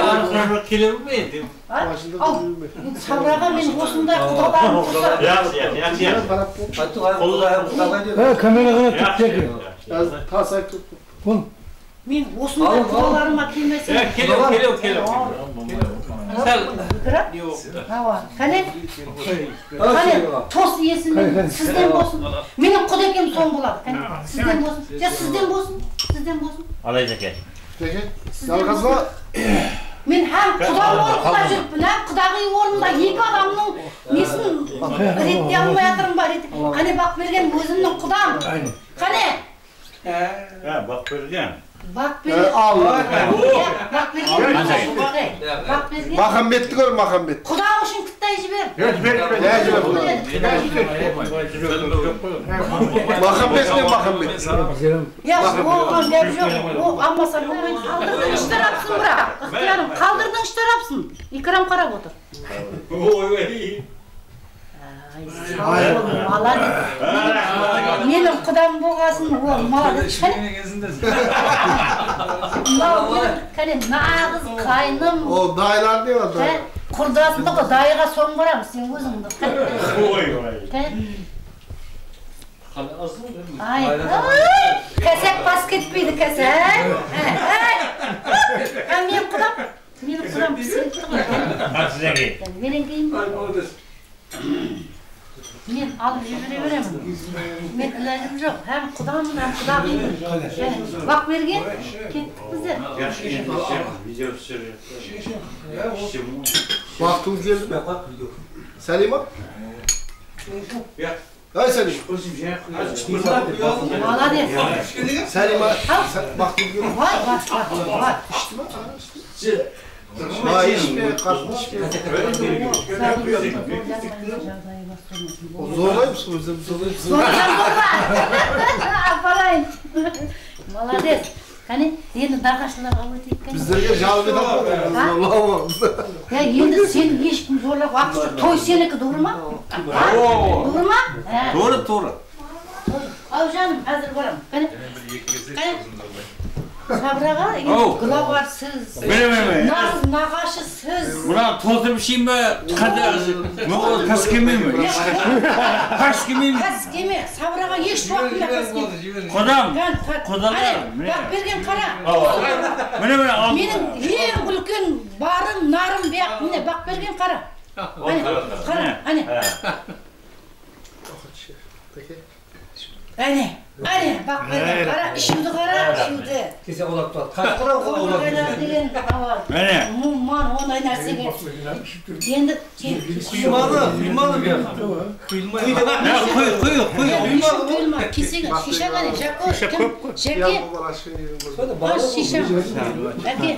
[SPEAKER 15] Ау, Сабыраға мен осындай құдаларым.
[SPEAKER 14] Жақсы, жақсы, жақсы.
[SPEAKER 9] Тас айтып.
[SPEAKER 15] Мен осындай құдаларыма келмесе.
[SPEAKER 14] Е, келем, келем, келем. Сәл.
[SPEAKER 15] Ауа, кәне? Кәне, тос иесімен сізден болсын. Менің құдекем соң болады. Кәне, сізден болсын. Я сізден болсын. Сізден болсын.
[SPEAKER 14] Алай.
[SPEAKER 9] Peki, жалғызға
[SPEAKER 15] Мен һәм құда орнында жүріппін, һәм құдағи орнында екі адамның несін реттей алмай жатырмын ба? Қане бақ берген өзімнің құдам. Қане?
[SPEAKER 14] Ha,
[SPEAKER 9] Махамбетті көр, Махамбет.
[SPEAKER 15] Құдаң үшін кіттай жібер.
[SPEAKER 9] Махамбет не Махамбет?
[SPEAKER 15] Я оған гәп жоқ. О, алмасам болмайды. Қалдырдың іштер апсың бірақ. Ықтиярым, қалдырдың іштер тарапсың экран қарап отыр Молодец менің құдам болғасын ол молодец кәне мынау менің кәне нағыз қайным
[SPEAKER 9] О, дайлар
[SPEAKER 15] Кәне,
[SPEAKER 9] dayı?
[SPEAKER 15] құрдасымды ғой дайға соң барамыз сен өзіңді Ай, кәсәк бас кетпейді кәсәк. Ә, ә мен құдам, менің құдам пісіріпті ғой. Менен кейін мен алып жібере беремін. Мен іләжім жоқ. Һәм құдамын, һәм құдағимын. Бақ берген, кеттік біздер.
[SPEAKER 9] Vaktimiz geldi mi? Selima? Ay Selima.
[SPEAKER 15] Молодец.
[SPEAKER 9] Selima. sen- Vaktimiz geldi mi?
[SPEAKER 15] Var, var, var, var.
[SPEAKER 9] Ha içme, kartın içme. O zorlayır mısın? Özlem zorlayır mısın?
[SPEAKER 15] апарайын молодец кәне енді нағашыларға өтейік кәне
[SPEAKER 9] Bizlerge жалбы da Zorlama.
[SPEAKER 15] Я енді сен ешкім зорлап уақыт жоқ той сенікі дұры ма дұры ма Ә.
[SPEAKER 20] Doğru doğru.
[SPEAKER 15] ау жаным қазір барамын кәне кәне Сабыраға
[SPEAKER 20] Ау.
[SPEAKER 15] енді главар сіз
[SPEAKER 20] Міне, міне, міне.
[SPEAKER 15] нағыз нағашы сіз
[SPEAKER 20] mi? Kadı, ne olur kas kemiği mi? Kas kemiği mi?
[SPEAKER 15] кәсікеме сабыраға еш уақыт жоқ кәсікеме
[SPEAKER 20] Kodam,
[SPEAKER 15] Кәне,
[SPEAKER 20] kodam.
[SPEAKER 15] Әне, бақ берген қара
[SPEAKER 20] mene al.
[SPEAKER 15] менің ең үлкен барым нарым бияқ міне бақ берген қара әне қара әне әне әне бақ қара ішуді қара Қойлар деген хабар
[SPEAKER 20] Әне.
[SPEAKER 15] муман ондай нәрсеге енді сен
[SPEAKER 10] Kıymalı, kıymalı bir yakın. Kıyılma.
[SPEAKER 20] Ya kuy kuy kuy.
[SPEAKER 15] құйылма кесегі шиша қане жаке аш шиша әке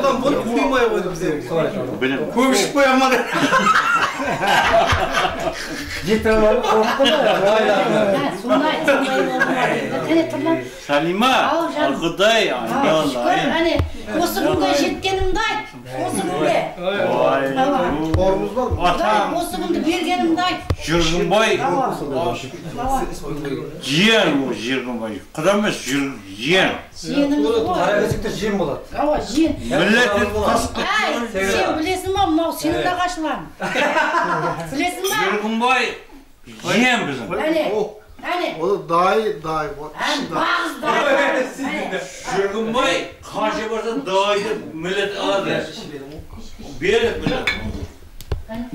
[SPEAKER 10] Ulan bunu kıymaya koydu bize.
[SPEAKER 20] Benim.
[SPEAKER 15] Canım.
[SPEAKER 20] Arkıday.
[SPEAKER 15] Aa, шүкір. Әне осы күнге жеткенімді айт осы күнге. Құдай осы күнді бергенімді айт.
[SPEAKER 20] Kudam emas, Jür- jiyan.
[SPEAKER 15] жиеніміз ғой.
[SPEAKER 10] Karagözükte jim болады.
[SPEAKER 15] ауа жиен. Әй сен білесің ба мынау сенің нағашыларың
[SPEAKER 1] 그랬습니다. 여러분 boy. Yiyem bizim. Hani. Oh. Hani. O da daha iyi, daha iyi. Hani bazı daha iyi. Şırgın hani? boy karşı varsa daha iyi millet alır. Beyelim millet. Hani.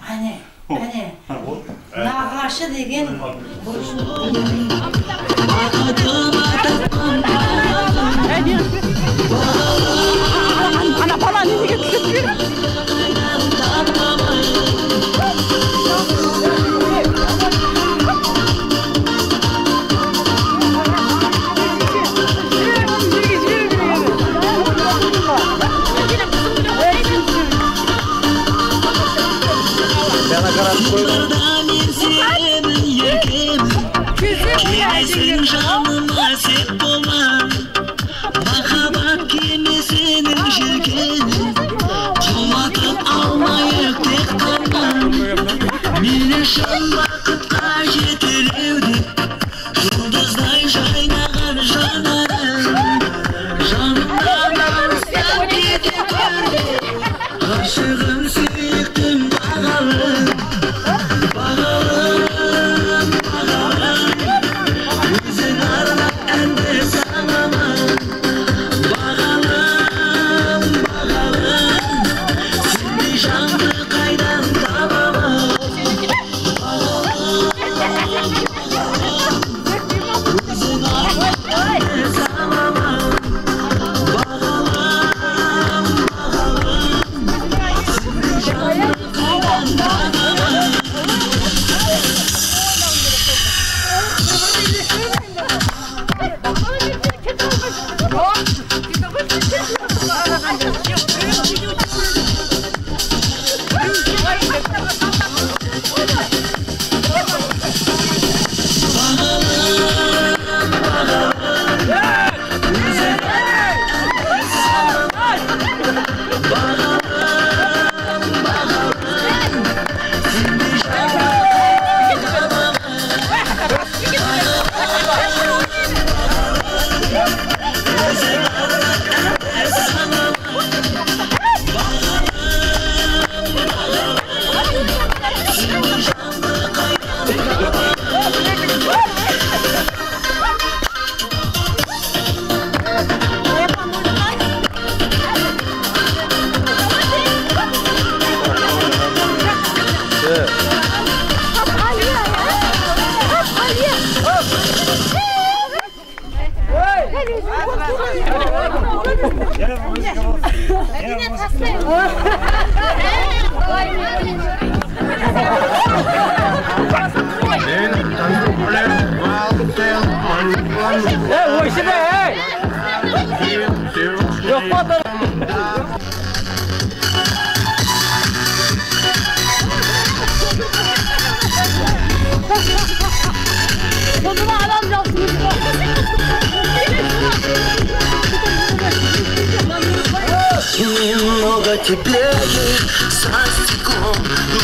[SPEAKER 1] Hani. Hani. hani? Nağraşı degen.
[SPEAKER 2] Nağraşı degen.
[SPEAKER 1] Немного теплее за стеклом,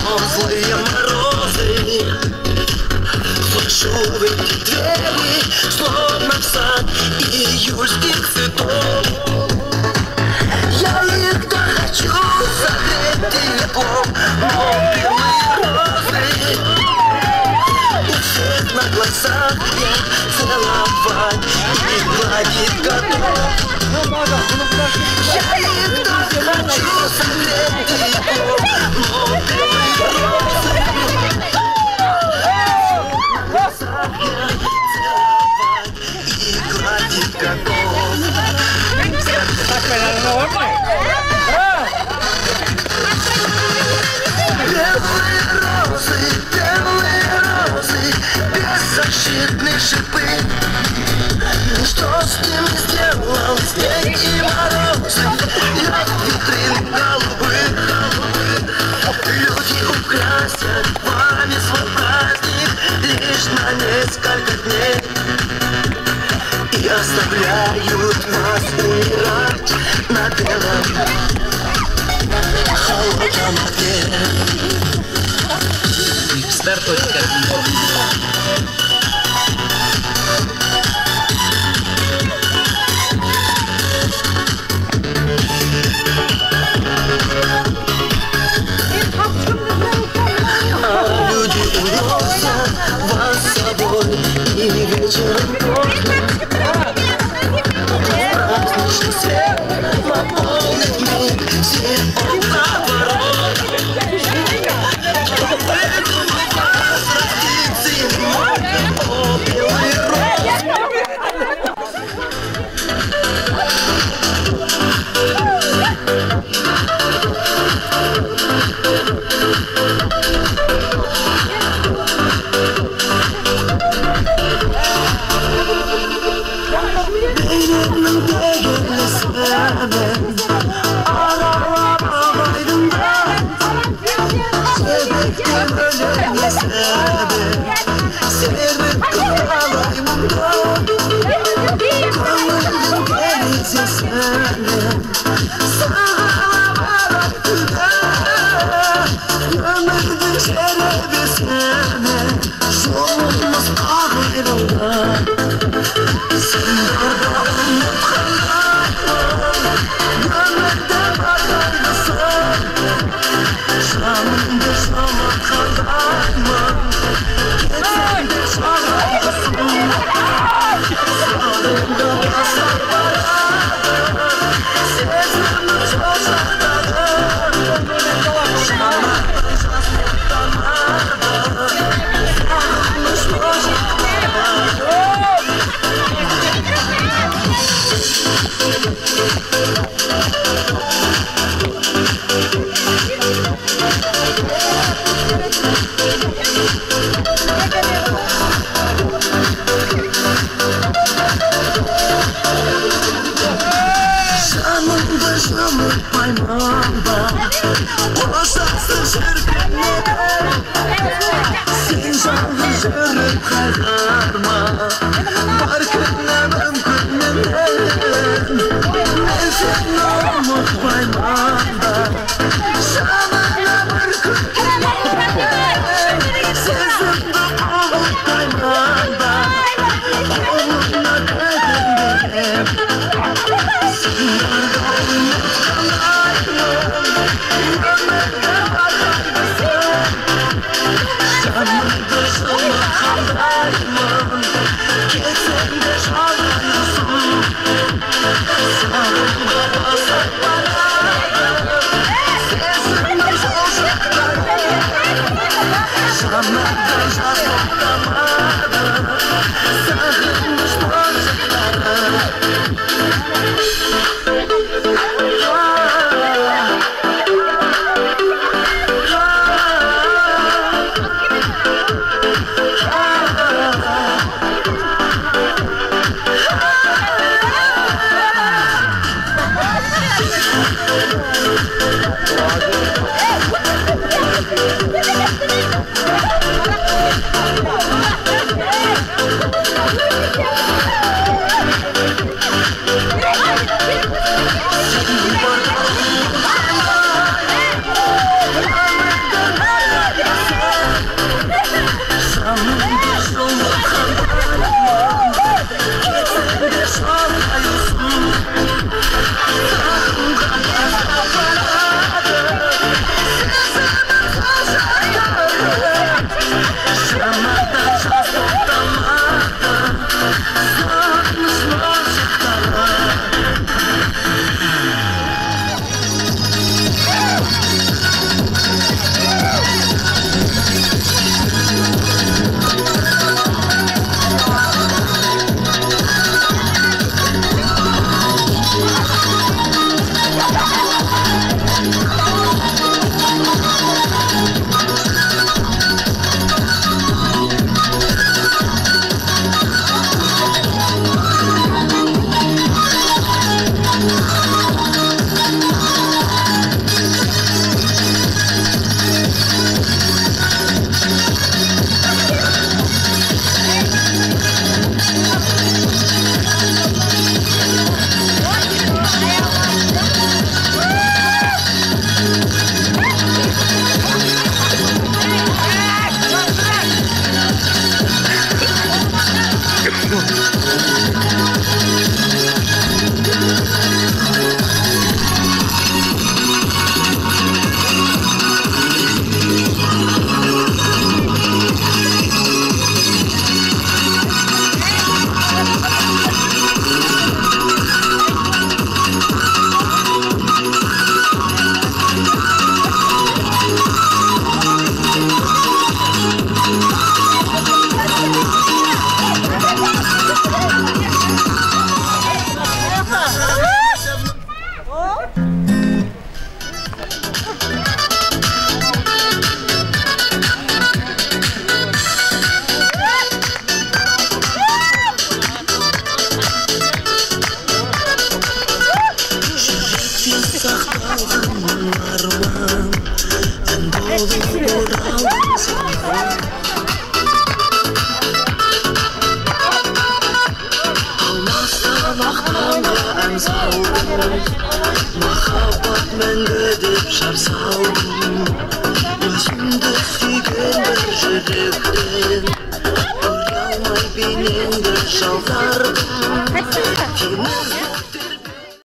[SPEAKER 1] но злые морозы. Вхожу в эти двери, словно в сад июльских цветов. Я их хочу согреть теплом, но белые розы. У всех на глазах я целовать и гладить готов я их так хочу согреть теплом, но белые розы Глазах я целовать и гладить готов. Белые беззащитные шипы. Что с ними сделал? Снег и морозы? Я витрин голубы, Люди украсят вами свой праздник Лишь на несколько дней. И оставляют нас умирать на белом холодном огне А Ömür kararmaz Bye.